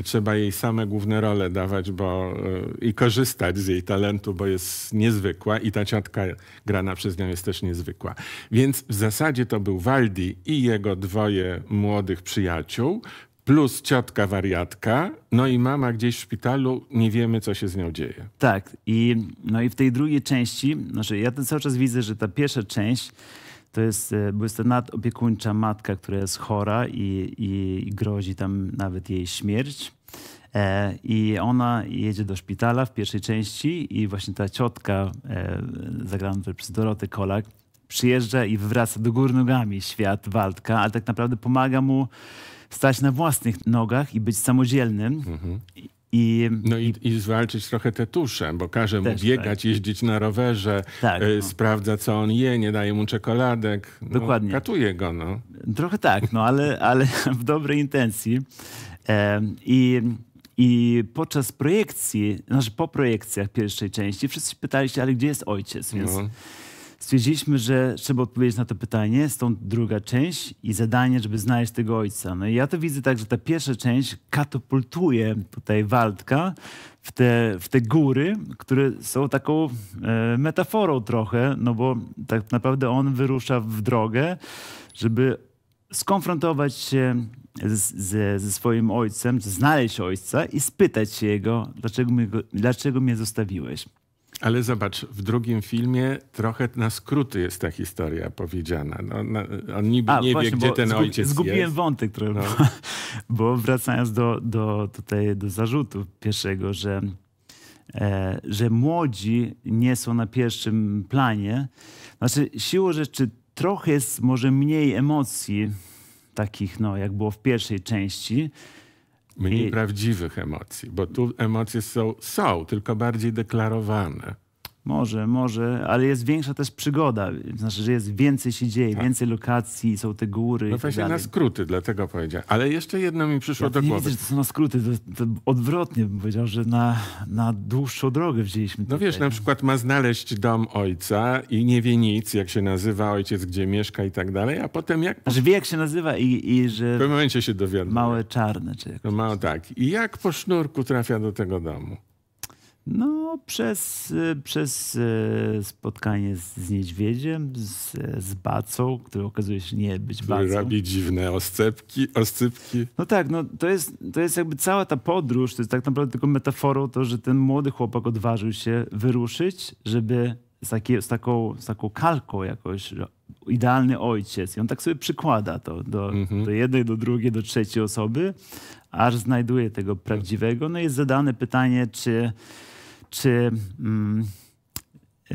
A: trzeba jej same główne role dawać bo, y, i korzystać z jej talentu, bo jest niezwykła i ta ciotka grana przez nią jest też niezwykła. Więc w zasadzie to był Waldi i jego dwoje młodych przyjaciół, plus ciotka wariatka, no i mama gdzieś w szpitalu, nie wiemy, co się z nią dzieje.
E: Tak, i, no i w tej drugiej części, znaczy ja cały czas widzę, że ta pierwsza część to jest, e, bo jest to nadopiekuńcza matka, która jest chora i, i, i grozi tam nawet jej śmierć. E, I ona jedzie do szpitala w pierwszej części i właśnie ta ciotka, e, zagrana przez Dorotę Kolak, przyjeżdża i wywraca do góry nogami świat Waldka, ale tak naprawdę pomaga mu stać na własnych nogach i być samodzielnym. Mhm.
A: I, no i, i zwalczyć trochę te tusze, bo każe mu biegać, tak. jeździć na rowerze, tak, y, no. sprawdza co on je, nie daje mu czekoladek. No, Dokładnie. Katuje go, no.
E: Trochę tak, no ale, ale w dobrej intencji. E, I i podczas projekcji, znaczy po projekcjach pierwszej części, wszyscy pytali się, ale gdzie jest ojciec? Więc no stwierdziliśmy, że trzeba odpowiedzieć na to pytanie, stąd druga część i zadanie, żeby znaleźć tego ojca. No i ja to widzę tak, że ta pierwsza część katapultuje tutaj Waldka w te, w te góry, które są taką e, metaforą trochę, no bo tak naprawdę on wyrusza w drogę, żeby skonfrontować się z, ze swoim ojcem, znaleźć ojca i spytać się jego, dlaczego, dlaczego mnie zostawiłeś.
A: Ale zobacz, w drugim filmie trochę na skróty jest ta historia powiedziana. No, na, on niby A, nie właśnie, wie, gdzie ten zgub, ojciec
E: zgubiłem
A: jest.
E: wątek trochę, no. bo, bo, wracając do, do, tutaj, do zarzutu pierwszego, że, e, że młodzi nie są na pierwszym planie. Znaczy, siłą rzeczy trochę jest może mniej emocji takich, no, jak było w pierwszej części.
A: Mniej
E: I-
A: prawdziwych emocji, bo tu emocje są, są, tylko bardziej deklarowane.
E: Może, może, ale jest większa też przygoda. Znaczy, że jest więcej się dzieje, więcej lokacji, są te góry
A: Tak. No
E: i tak
A: właśnie na skróty, dlatego powiedziałem. Ale jeszcze jedno mi przyszło
E: Ja
A: do
E: nie
A: głowy.
E: widzę, że to są na skróty, to, to odwrotnie bym powiedział, że na, na dłuższą drogę wzięliśmy
A: No wiesz,
E: tutaj.
A: na przykład ma znaleźć dom ojca i nie wie nic, jak się nazywa ojciec, gdzie mieszka i tak dalej, a potem jak
E: Znaczy wie jak się nazywa i, i
A: w
E: że
A: pewnym momencie się dowiaduje.
E: małe czarne, czy jak.
A: No mało tak. I jak po sznurku trafia do tego domu?
E: No przez, przez y, spotkanie z, z niedźwiedziem, z, z bacą, który okazuje się nie być
A: Który
E: bacą.
A: robi dziwne oscypki, oscypki.
E: No tak, no to jest, to jest jakby cała ta podróż, to jest tak naprawdę tylko metaforą to, że ten młody chłopak odważył się wyruszyć, żeby z, takie, z, taką, z taką kalką jakoś, idealny ojciec. I on tak sobie przykłada to do, do jednej, do drugiej, do trzeciej osoby, aż znajduje tego prawdziwego. No i jest zadane pytanie, czy, czy mm,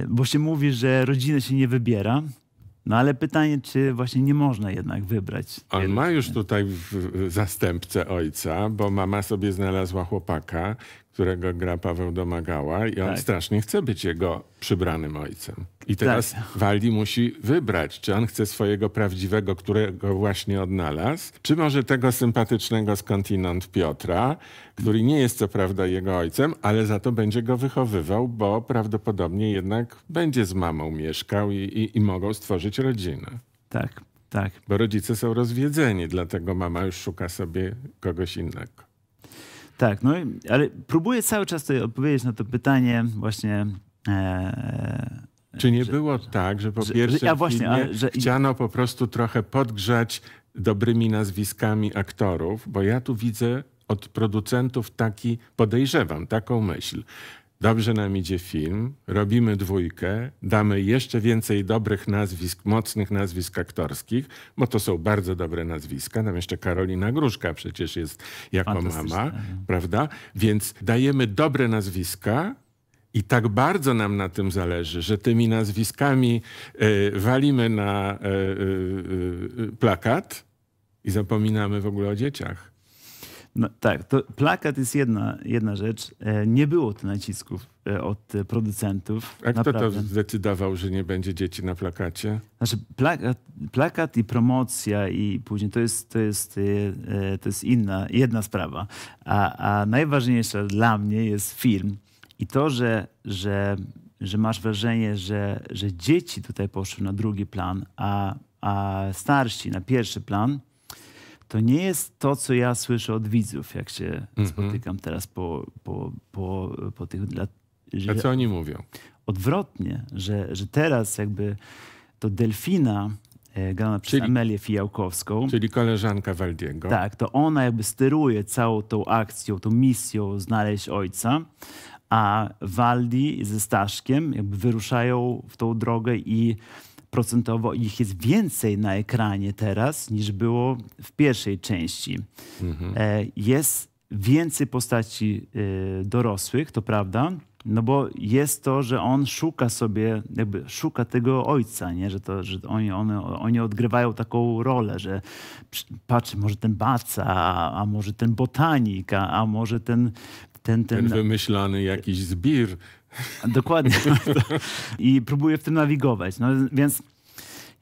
E: bo się mówi, że rodzinę się nie wybiera, no ale pytanie, czy właśnie nie można jednak wybrać.
A: On ma już tutaj zastępcę ojca, bo mama sobie znalazła chłopaka, którego gra Paweł Domagała i on
E: Tak.
A: strasznie chce być jego przybranym ojcem. I teraz
E: Tak.
A: Waldi musi wybrać, czy on chce swojego prawdziwego, którego właśnie odnalazł, czy może tego sympatycznego skądinąd Piotra, który nie jest co prawda jego ojcem, ale za to będzie go wychowywał, bo prawdopodobnie jednak będzie z mamą mieszkał i, i, i mogą stworzyć rodzinę.
E: Tak, tak.
A: Bo rodzice są rozwiedzeni, dlatego mama już szuka sobie kogoś innego.
E: Tak, no ale próbuję cały czas tutaj odpowiedzieć na to pytanie właśnie. E,
A: Czy nie było tak, że po
E: że-
A: pierwszym
E: że- a właśnie,
A: filmie
E: że-
A: chciano po prostu trochę podgrzać dobrymi nazwiskami aktorów? Bo ja tu widzę od producentów taki, podejrzewam, taką myśl. Dobrze nam idzie film, robimy dwójkę, damy jeszcze więcej dobrych nazwisk, mocnych nazwisk aktorskich, bo to są bardzo dobre nazwiska. Tam jeszcze Karolina Gruszka przecież jest jako mama,
E: no.
A: prawda? Więc dajemy dobre nazwiska, i tak bardzo nam na tym zależy, że tymi nazwiskami e, walimy na e, e, plakat i zapominamy w ogóle o dzieciach.
E: No, tak, to plakat jest jedna, jedna rzecz. E, nie było tu nacisków e, od producentów.
A: A kto to
E: naprawdę.
A: zdecydował, że nie będzie dzieci na plakacie?
E: Znaczy, plakat, plakat i promocja i później to jest, to jest, e, to jest inna, jedna sprawa. A, a najważniejsza dla mnie jest film. I to, że, że, że masz wrażenie, że, że dzieci tutaj poszły na drugi plan, a, a starsi na pierwszy plan, to nie jest to, co ja słyszę od widzów, jak się spotykam teraz po, po, po, po tych lat.
A: A
E: że-
A: co oni mówią?
E: odwrotnie, że, że teraz jakby to Delfina, e, grana przez
A: Czyli-
E: Amelię Fijałkowską,
A: Czyli koleżanka Waldiego.
E: tak, to ona jakby steruje całą tą akcją, tą misją znaleźć ojca, a Waldi ze Staszkiem jakby wyruszają w tą drogę i procentowo ich jest więcej na ekranie teraz niż było w pierwszej części. E, Jest więcej postaci e, dorosłych, to prawda, no bo jest to, że on szuka sobie, jakby szuka tego ojca, nie? Że, to, że oni, one, oni odgrywają taką rolę, że patrz, może ten baca, a, a może ten botanik, a, a może ten, ten,
A: Ten
E: ten,
A: wymyślony jakiś zbir.
E: Dokładnie. I próbuję w tym nawigować. No, więc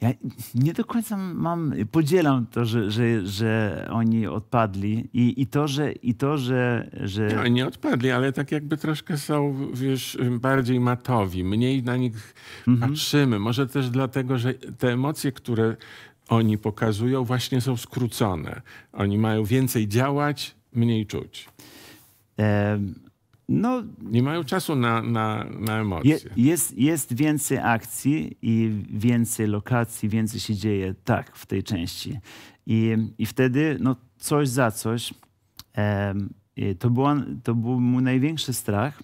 E: ja nie do końca mam, podzielam to, że, że, że oni odpadli i, i to, że, i to, że, że
A: No, nie odpadli, ale tak jakby troszkę są, wiesz, bardziej matowi. Mniej na nich
E: Mhm.
A: patrzymy. Może też dlatego, że te emocje, które oni pokazują, właśnie są skrócone. Oni mają więcej działać, mniej czuć.
E: e, no,
A: Nie mają czasu na, na, na emocje.
E: je, jest, jest więcej akcji i więcej lokacji, więcej się dzieje, tak, w tej części. I, i wtedy, no, coś za coś, i to, była, to był mój największy strach,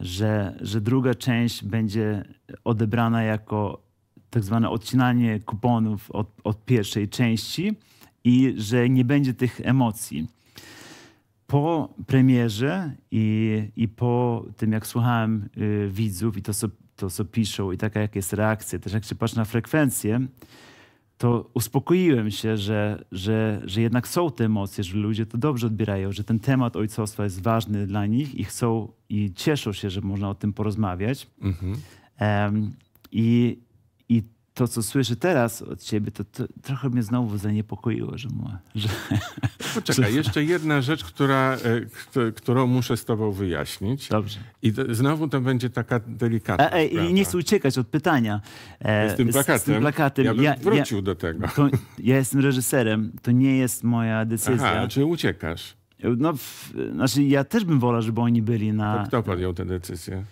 E: że, że druga część będzie odebrana jako tak zwane odcinanie kuponów od, od pierwszej części i że nie będzie tych emocji. Po premierze i, i po tym, jak słuchałem y, widzów, i to, co to, co piszą i taka, jak jest reakcja, też jak się patrzy na frekwencję, to uspokoiłem się, że, że, że jednak są te emocje, że ludzie to dobrze odbierają, że ten temat ojcostwa jest ważny dla nich i chcą i cieszą się, że można o tym porozmawiać.
A: Mhm.
E: Um, i, to, co słyszę teraz od ciebie, to, to trochę mnie znowu zaniepokoiło, że, że
A: Poczekaj, jeszcze jedna rzecz, która, e, którą muszę z tobą wyjaśnić.
E: dobrze.
A: I to, znowu to będzie taka delikatna
E: E, e,
A: sprawa.
E: I nie chcę uciekać od pytania. E,
A: Z tym plakatem,
E: Z, tym plakatem.
A: ja bym wrócił do tego.
E: to, ja jestem reżyserem, to nie jest moja decyzja.
A: Aha, czy uciekasz?
E: No, w, znaczy ja też bym wolał, żeby oni byli
A: To
E: na...
A: kto podjął tę decyzję?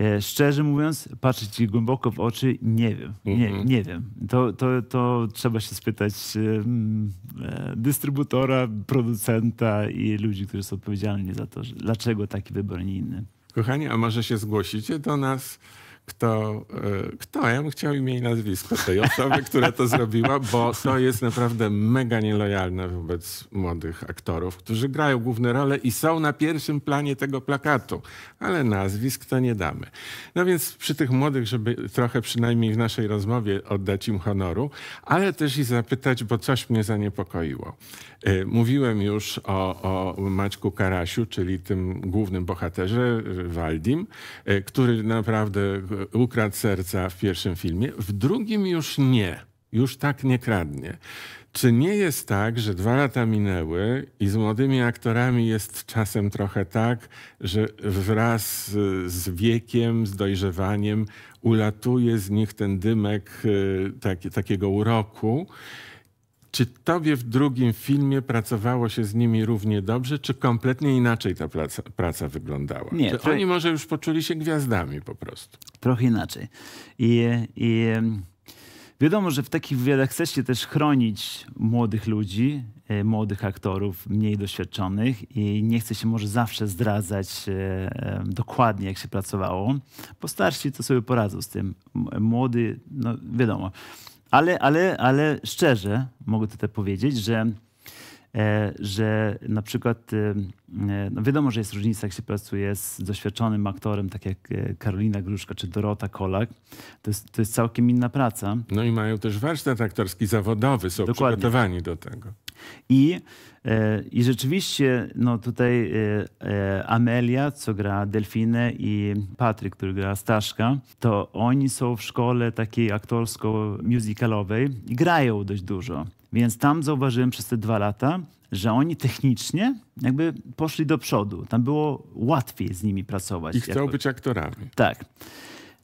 E: E, szczerze mówiąc, patrzę ci głęboko w oczy, nie wiem. Nie,
A: Mhm.
E: nie wiem. To, to, to trzeba się spytać e, mm, e, dystrybutora, producenta i ludzi, którzy są odpowiedzialni za to, że, dlaczego taki wybór, nie inny.
A: Kochani, a może się zgłosicie do nas, kto, e, kto ja bym chciał imię i nazwisko tej osoby, która to zrobiła, bo to jest naprawdę mega nielojalne wobec młodych aktorów, którzy grają główne role i są na pierwszym planie tego plakatu, ale nazwisk to nie damy. No więc przy tych młodych, żeby trochę przynajmniej w naszej rozmowie oddać im honoru, ale też i zapytać, bo coś mnie zaniepokoiło. E, Mówiłem już o, o Maćku Karasiu, czyli tym głównym bohaterze, e, Waldim, który naprawdę ukradł serca w pierwszym filmie. W drugim już nie. Już tak nie kradnie. Czy nie jest tak, że dwa lata minęły i z młodymi aktorami jest czasem trochę tak, że wraz z- wiekiem, z dojrzewaniem ulatuje z nich ten dymek e, taki, takiego uroku? Czy tobie w drugim filmie pracowało się z nimi równie dobrze, czy kompletnie inaczej ta praca, praca wyglądała?
E: Nie,
A: czy
E: to-
A: oni może już poczuli się gwiazdami po prostu?
E: Trochę inaczej. I, i wiadomo, że w takich wywiadach chce się też chronić młodych ludzi, e, młodych aktorów, mniej doświadczonych i nie chce się może zawsze zdradzać e, dokładnie, jak się pracowało, bo starsi to sobie poradzą z tym. Młody, no wiadomo. Ale, ale, ale szczerze mogę tutaj powiedzieć, że że na przykład e, e, no wiadomo, że jest różnica, jak się pracuje z doświadczonym aktorem, tak jak e, Karolina Gruszka czy Dorota Kolak. To jest, to jest całkiem inna praca.
A: No i mają też warsztat aktorski zawodowy, są
E: Dokładnie.
A: przygotowani do tego.
E: I, e, i rzeczywiście no tutaj e, e, Amelia, co gra Delfinę i Patryk, który gra Staszka, to oni są w szkole takiej aktorsko-musicalowej i grają dość dużo. Więc tam zauważyłem przez te dwa lata, że oni technicznie jakby poszli do przodu. Tam było łatwiej z nimi pracować.
A: I chcą
E: Jako-
A: być aktorami,
E: Tak.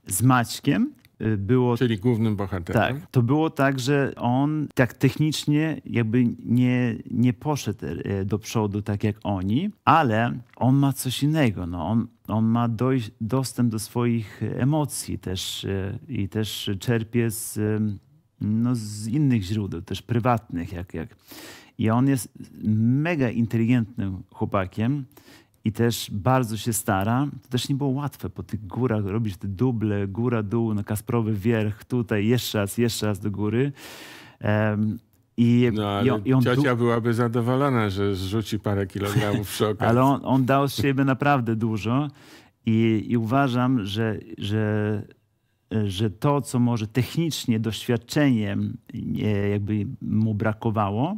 E: Z Maćkiem y, było
A: czyli głównym bohaterem.
E: tak, to było tak, że on tak technicznie jakby nie, nie poszedł e, do przodu tak jak oni, ale on ma coś innego. No. On, on ma doj- dostęp do swoich emocji też e, i też czerpie z, no, z innych źródeł, też prywatnych. Jak, jak. I on jest mega inteligentnym chłopakiem i też bardzo się stara. To też nie było łatwe po tych górach robić te duble, góra, dół, na Kasprowy wierch, tutaj jeszcze raz, jeszcze raz do góry. Em, i,
A: No
E: i
A: ale
E: on, i on du-
A: ciocia byłaby zadowolona, że zrzuci parę kilogramów przy okazji.
E: ale on, on dał z siebie naprawdę dużo i, i uważam, że, że, że to, co może technicznie, doświadczeniem nie, jakby mu brakowało,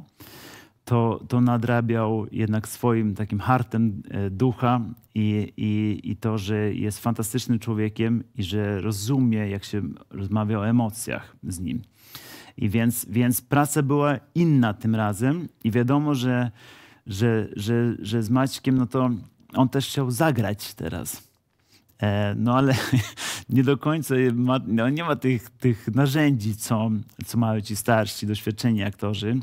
E: to, to nadrabiał jednak swoim takim hartem e, ducha i, i, i to, że jest fantastycznym człowiekiem i że rozumie, jak się rozmawia o emocjach z nim. I więc, więc praca była inna tym razem i wiadomo, że, że, że, że z Maćkiem, no to on też chciał zagrać teraz. E, no ale nie do końca ma, no, nie ma tych, tych narzędzi, co, co mają ci starsi, doświadczeni aktorzy.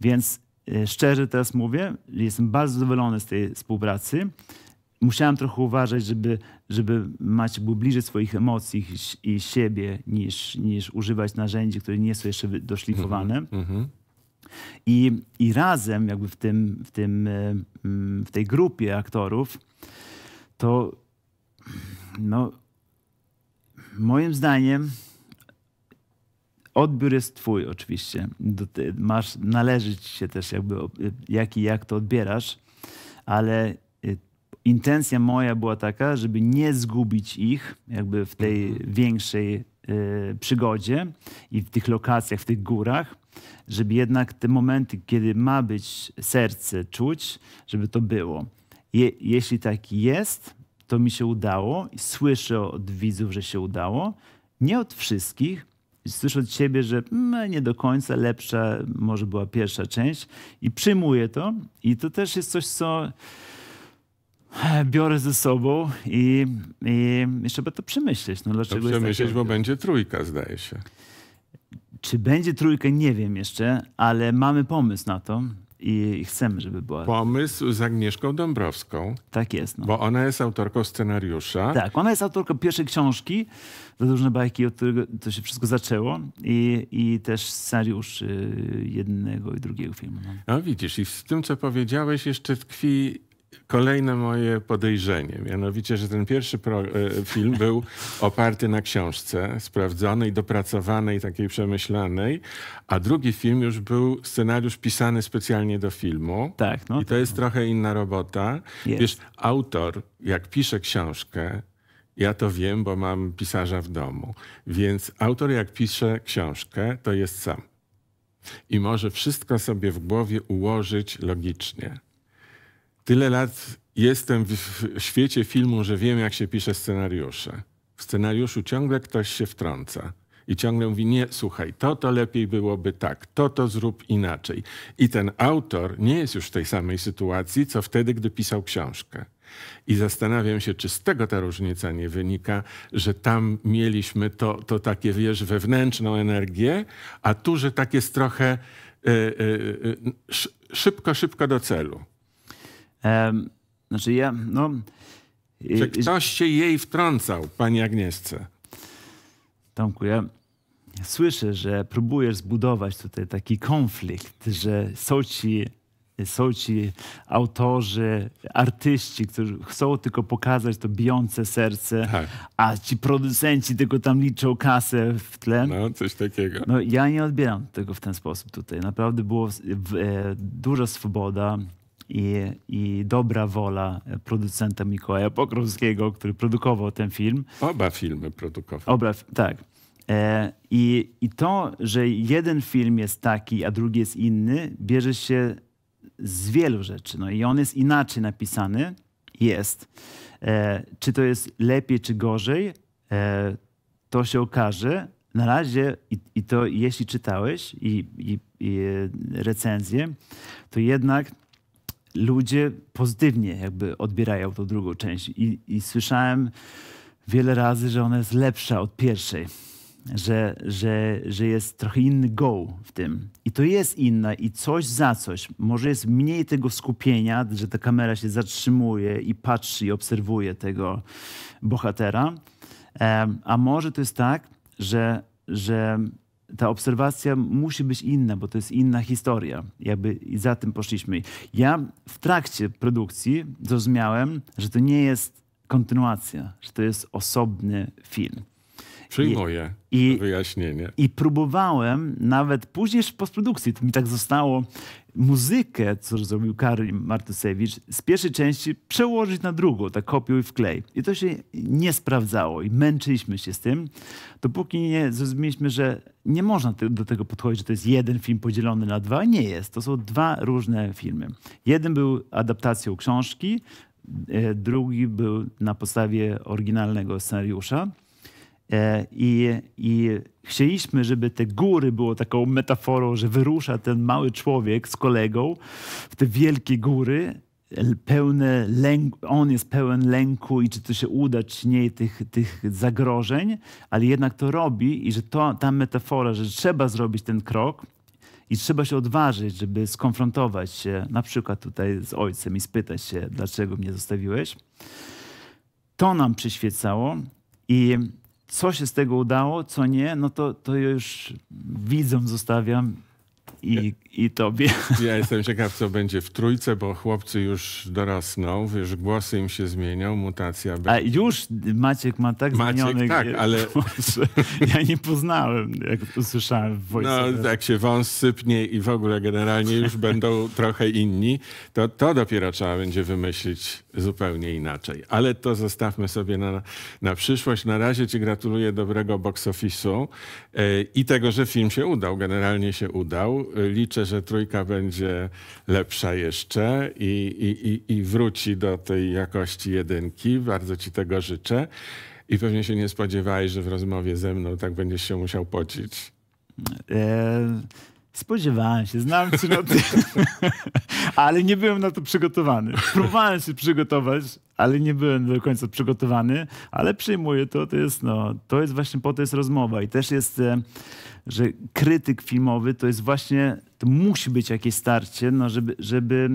E: Więc e, szczerze teraz mówię, jestem bardzo zadowolony z tej współpracy. Musiałem trochę uważać, żeby, żeby Maciek był bliżej swoich emocji i siebie, niż, niż używać narzędzi, które nie są jeszcze doszlifowane.
A: Mhm.
E: I, I razem jakby w, tym, w, tym, e, mm, w tej grupie aktorów, to no, moim zdaniem odbiór jest twój oczywiście. Masz, należy ci się też jakby, o- jaki jak to odbierasz, ale y, intencja moja była taka, żeby nie zgubić ich jakby w tej większej e, przygodzie i w tych lokacjach, w tych górach, żeby jednak te momenty, kiedy ma być serce czuć, żeby to było. Je, jeśli tak jest, to mi się udało i słyszę od widzów, że się udało. Nie od wszystkich. Słyszę od siebie, że mm, nie do końca lepsza może była pierwsza część i przyjmuję to. I to też jest coś, co biorę ze sobą i, i, i trzeba to przemyśleć. No, dlaczego
A: to przemyśleć,
E: jest
A: bo będzie trójka, zdaje się.
E: Czy będzie trójka, nie wiem jeszcze, ale mamy pomysł na to i chcemy, żeby była.
A: Pomysł z Agnieszką Dąbrowską,
E: Tak jest. No.
A: bo ona jest autorką scenariusza.
E: Tak, ona jest autorką pierwszej książki, Zadłużone bajki, od którego to się wszystko zaczęło i, i też scenariusz y, jednego i drugiego filmu. No.
A: No widzisz, i w tym, co powiedziałeś, jeszcze tkwi kolejne moje podejrzenie. Mianowicie, że ten pierwszy pro, e, film był oparty na książce, sprawdzonej, dopracowanej, takiej przemyślanej, a drugi film już był scenariusz pisany specjalnie do filmu.
E: Tak, no.
A: I to jest trochę inna robota.
E: Jest.
A: Wiesz, autor, jak pisze książkę, ja to wiem, bo mam pisarza w domu. Więc autor, jak pisze książkę, to jest sam. I może wszystko sobie w głowie ułożyć logicznie. Tyle lat jestem w, świecie filmu, że wiem, jak się pisze scenariusze. W scenariuszu ciągle ktoś się wtrąca. I ciągle mówi, nie, słuchaj, to to lepiej byłoby tak, to to zrób inaczej. I ten autor nie jest już w tej samej sytuacji, co wtedy, gdy pisał książkę. I zastanawiam się, czy z tego ta różnica nie wynika, że tam mieliśmy to, to takie, wiesz, wewnętrzną energię, a tu, że tak jest trochę e, e, sz- szybko, szybko do celu.
E: Znaczy ja, no... y,
A: Że
E: y,
A: ktoś się jej wtrącał, pani Agnieszce.
E: Tomku, ja słyszę, że próbujesz zbudować tutaj taki konflikt, że są ci, są ci autorzy, artyści, którzy chcą tylko pokazać to bijące serce,
A: Tak.
E: a ci producenci tylko tam liczą kasę w tle.
A: No, coś takiego.
E: No, ja nie odbieram tego w ten sposób tutaj. Naprawdę było w, e, duża swoboda i, i dobra wola producenta Mikołaja Pokrowskiego, który produkował ten film.
A: Oba filmy produkował.
E: Obraw, tak. E, i, I to, że jeden film jest taki, a drugi jest inny, bierze się z wielu rzeczy. No i on jest inaczej napisany. Jest. E, czy to jest lepiej, czy gorzej, e, to się okaże. Na razie, i, i to jeśli czytałeś i, i, i recenzję, to jednak ludzie pozytywnie jakby odbierają tą drugą część. I, i słyszałem wiele razy, że ona jest lepsza od pierwszej. Że, że, że jest trochę inny go w tym. I to jest inna i coś za coś. Może jest mniej tego skupienia, że ta kamera się zatrzymuje i patrzy i obserwuje tego bohatera. A może to jest tak, że, że ta obserwacja musi być inna, bo to jest inna historia. Jakby i za tym poszliśmy. Ja w trakcie produkcji zrozumiałem, że to nie jest kontynuacja, że to jest osobny film.
A: Przyjmuję
E: i-
A: wyjaśnienie.
E: I próbowałem nawet później w postprodukcji, to mi tak zostało, muzykę, co zrobił Karol Martusewicz, z pierwszej części przełożyć na drugą, tak kopiuj w klej. I to się nie sprawdzało i męczyliśmy się z tym, dopóki nie zrozumieliśmy, że nie można te, do tego podchodzić, że to jest jeden film podzielony na dwa. Nie jest. To są dwa różne filmy. Jeden był adaptacją książki, e, drugi był na podstawie oryginalnego scenariusza. E, I, I chcieliśmy, żeby te góry było taką metaforą, że wyrusza ten mały człowiek z kolegą w te wielkie góry, pełne lęku, on jest pełen lęku i czy to się uda, czy nie, tych, tych zagrożeń, ale jednak to robi i że to, ta metafora, że trzeba zrobić ten krok i trzeba się odważyć, żeby skonfrontować się na przykład tutaj z ojcem i spytać się, dlaczego mnie zostawiłeś, to nam przyświecało i co się z tego udało, co nie, no to, to już widzom zostawiam i, i tobie.
A: Ja jestem ciekaw, co będzie w trójce, bo chłopcy już dorosną, wiesz, głosy im się zmienią, mutacja
E: A już Maciek ma tak
A: Maciek,
E: zmieniony
A: tak, ale-
E: Ja nie poznałem, jak usłyszałem w
A: No,
E: voice
A: jak się wąs sypnie i w ogóle generalnie już będą trochę inni, to to dopiero trzeba będzie wymyślić zupełnie inaczej. Ale to zostawmy sobie na, na przyszłość. Na razie ci gratuluję dobrego box office'u e, i tego, że film się udał. Generalnie się udał. Liczę, że trójka będzie lepsza jeszcze i, i, i, i wróci do tej jakości jedynki. Bardzo ci tego życzę. I pewnie się nie spodziewałeś, że w rozmowie ze mną tak będziesz się musiał pocić.
E: E, spodziewałem się, znam cię na tym, ale nie byłem na to przygotowany. Próbowałem się przygotować, ale nie byłem do końca przygotowany, ale przyjmuję to, to jest, no, to jest właśnie po to jest rozmowa i też jest, e, że krytyk filmowy to jest właśnie, to musi być jakieś starcie, no, żeby, żeby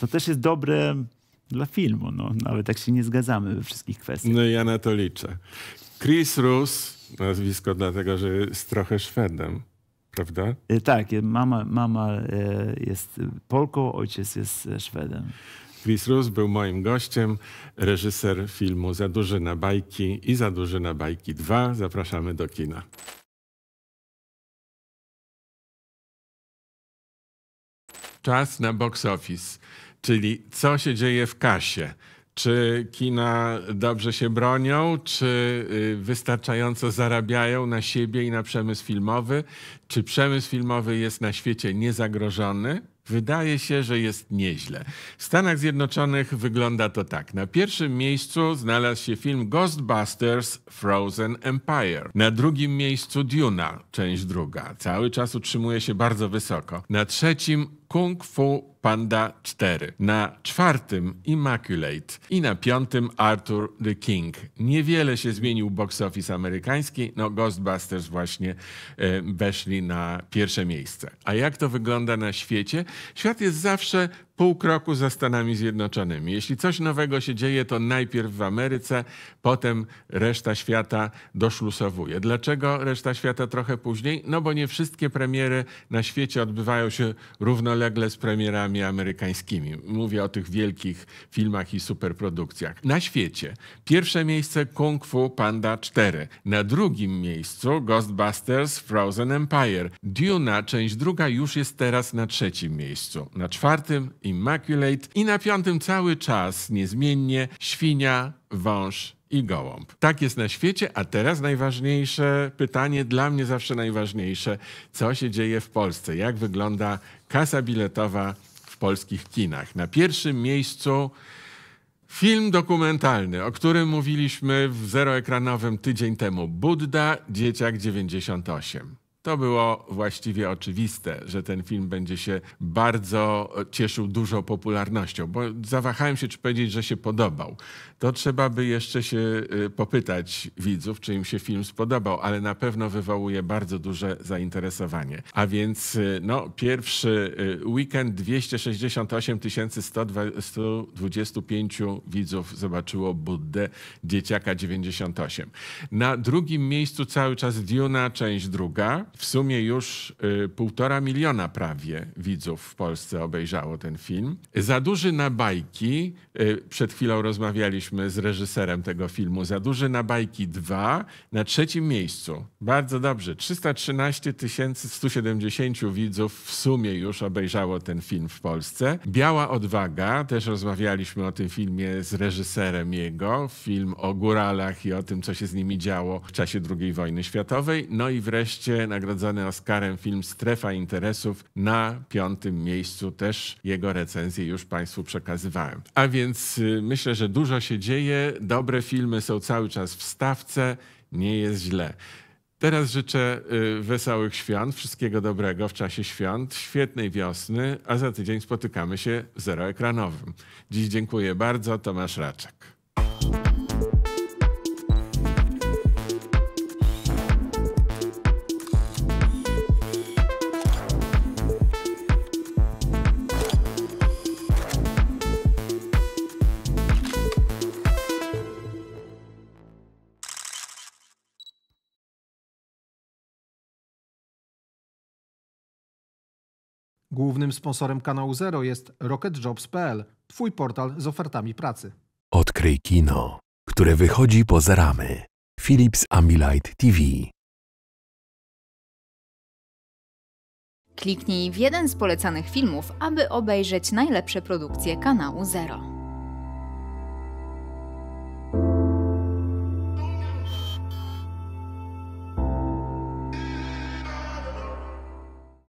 E: to też jest dobre dla filmu, no, nawet jak się nie zgadzamy we wszystkich kwestiach.
A: No i ja na to liczę. Chris Rus, nazwisko dlatego, że jest trochę Szwedem, prawda?
E: E, Tak, e, mama, mama e, jest Polką, ojciec jest Szwedem.
A: Chris Rus był moim gościem, reżyser filmu Za duży na bajki i Za duży na bajki 2. Zapraszamy do kina. Czas na box office, czyli co się dzieje w kasie. Czy kina dobrze się bronią, czy y, wystarczająco zarabiają na siebie i na przemysł filmowy? Czy przemysł filmowy jest na świecie niezagrożony? Wydaje się, że jest nieźle. W Stanach Zjednoczonych wygląda to tak. Na pierwszym miejscu znalazł się film Ghostbusters Frozen Empire. Na drugim miejscu Duna, część druga. Cały czas utrzymuje się bardzo wysoko. Na trzecim Kung Fu Panda 4. Na czwartym Immaculate. I na piątym Arthur the King. Niewiele się zmienił box office amerykański. No Ghostbusters właśnie e, weszli na pierwsze miejsce. A jak to wygląda na świecie? Świat jest zawsze pół kroku za Stanami Zjednoczonymi. Jeśli coś nowego się dzieje, to najpierw w Ameryce, potem reszta świata doszlusowuje. Dlaczego reszta świata trochę później? No bo nie wszystkie premiery na świecie odbywają się równolegle z premierami amerykańskimi. Mówię o tych wielkich filmach i superprodukcjach. Na świecie pierwsze miejsce Kung Fu Panda 4. Na drugim miejscu Ghostbusters Frozen Empire. Duna, część druga, już jest teraz na trzecim miejscu. Na czwartym Immaculate i na piątym cały czas niezmiennie Świnia, Wąż i Gołąb. Tak jest na świecie, a teraz najważniejsze pytanie, dla mnie zawsze najważniejsze, co się dzieje w Polsce? Jak wygląda kasa biletowa w polskich kinach? Na pierwszym miejscu Film dokumentalny, o którym mówiliśmy w zeroekranowym tydzień temu. Budda, Dzieciak 98. To było właściwie oczywiste, że ten film będzie się bardzo cieszył dużą popularnością, bo zawahałem się, czy powiedzieć, że się podobał. To trzeba by jeszcze się y, popytać widzów, czy im się film spodobał, ale na pewno wywołuje bardzo duże zainteresowanie. A więc y, no, pierwszy weekend 268 125 widzów zobaczyło Buddę, Dzieciaka 98. Na drugim miejscu cały czas Duna, część druga. W sumie już y, półtora miliona prawie widzów w Polsce obejrzało ten film. Za duży na bajki, y, przed chwilą rozmawialiśmy z reżyserem tego filmu, Za duży na bajki 2 na trzecim miejscu. Bardzo dobrze, 313 170 widzów w sumie już obejrzało ten film w Polsce. Biała Odwaga, też rozmawialiśmy o tym filmie z reżyserem jego, film o góralach i o tym, co się z nimi działo w czasie II wojny światowej. No i wreszcie nagrodzony Oscarem film Strefa Interesów na piątym miejscu. Też jego recenzję już Państwu przekazywałem. A więc y, myślę, że dużo się dzieje. Dobre filmy są cały czas w stawce. Nie jest źle. Teraz życzę y, wesołych świąt, wszystkiego dobrego w czasie świąt, świetnej wiosny, a za tydzień spotykamy się w zeroekranowym. Dziś dziękuję bardzo, Tomasz Raczek.
B: Głównym sponsorem kanału Zero jest rocketjobs.pl, Twój portal z ofertami pracy.
C: Odkryj kino, które wychodzi poza ramy. Philips Ambilight TV.
F: Kliknij w jeden z polecanych filmów, aby obejrzeć najlepsze produkcje kanału Zero.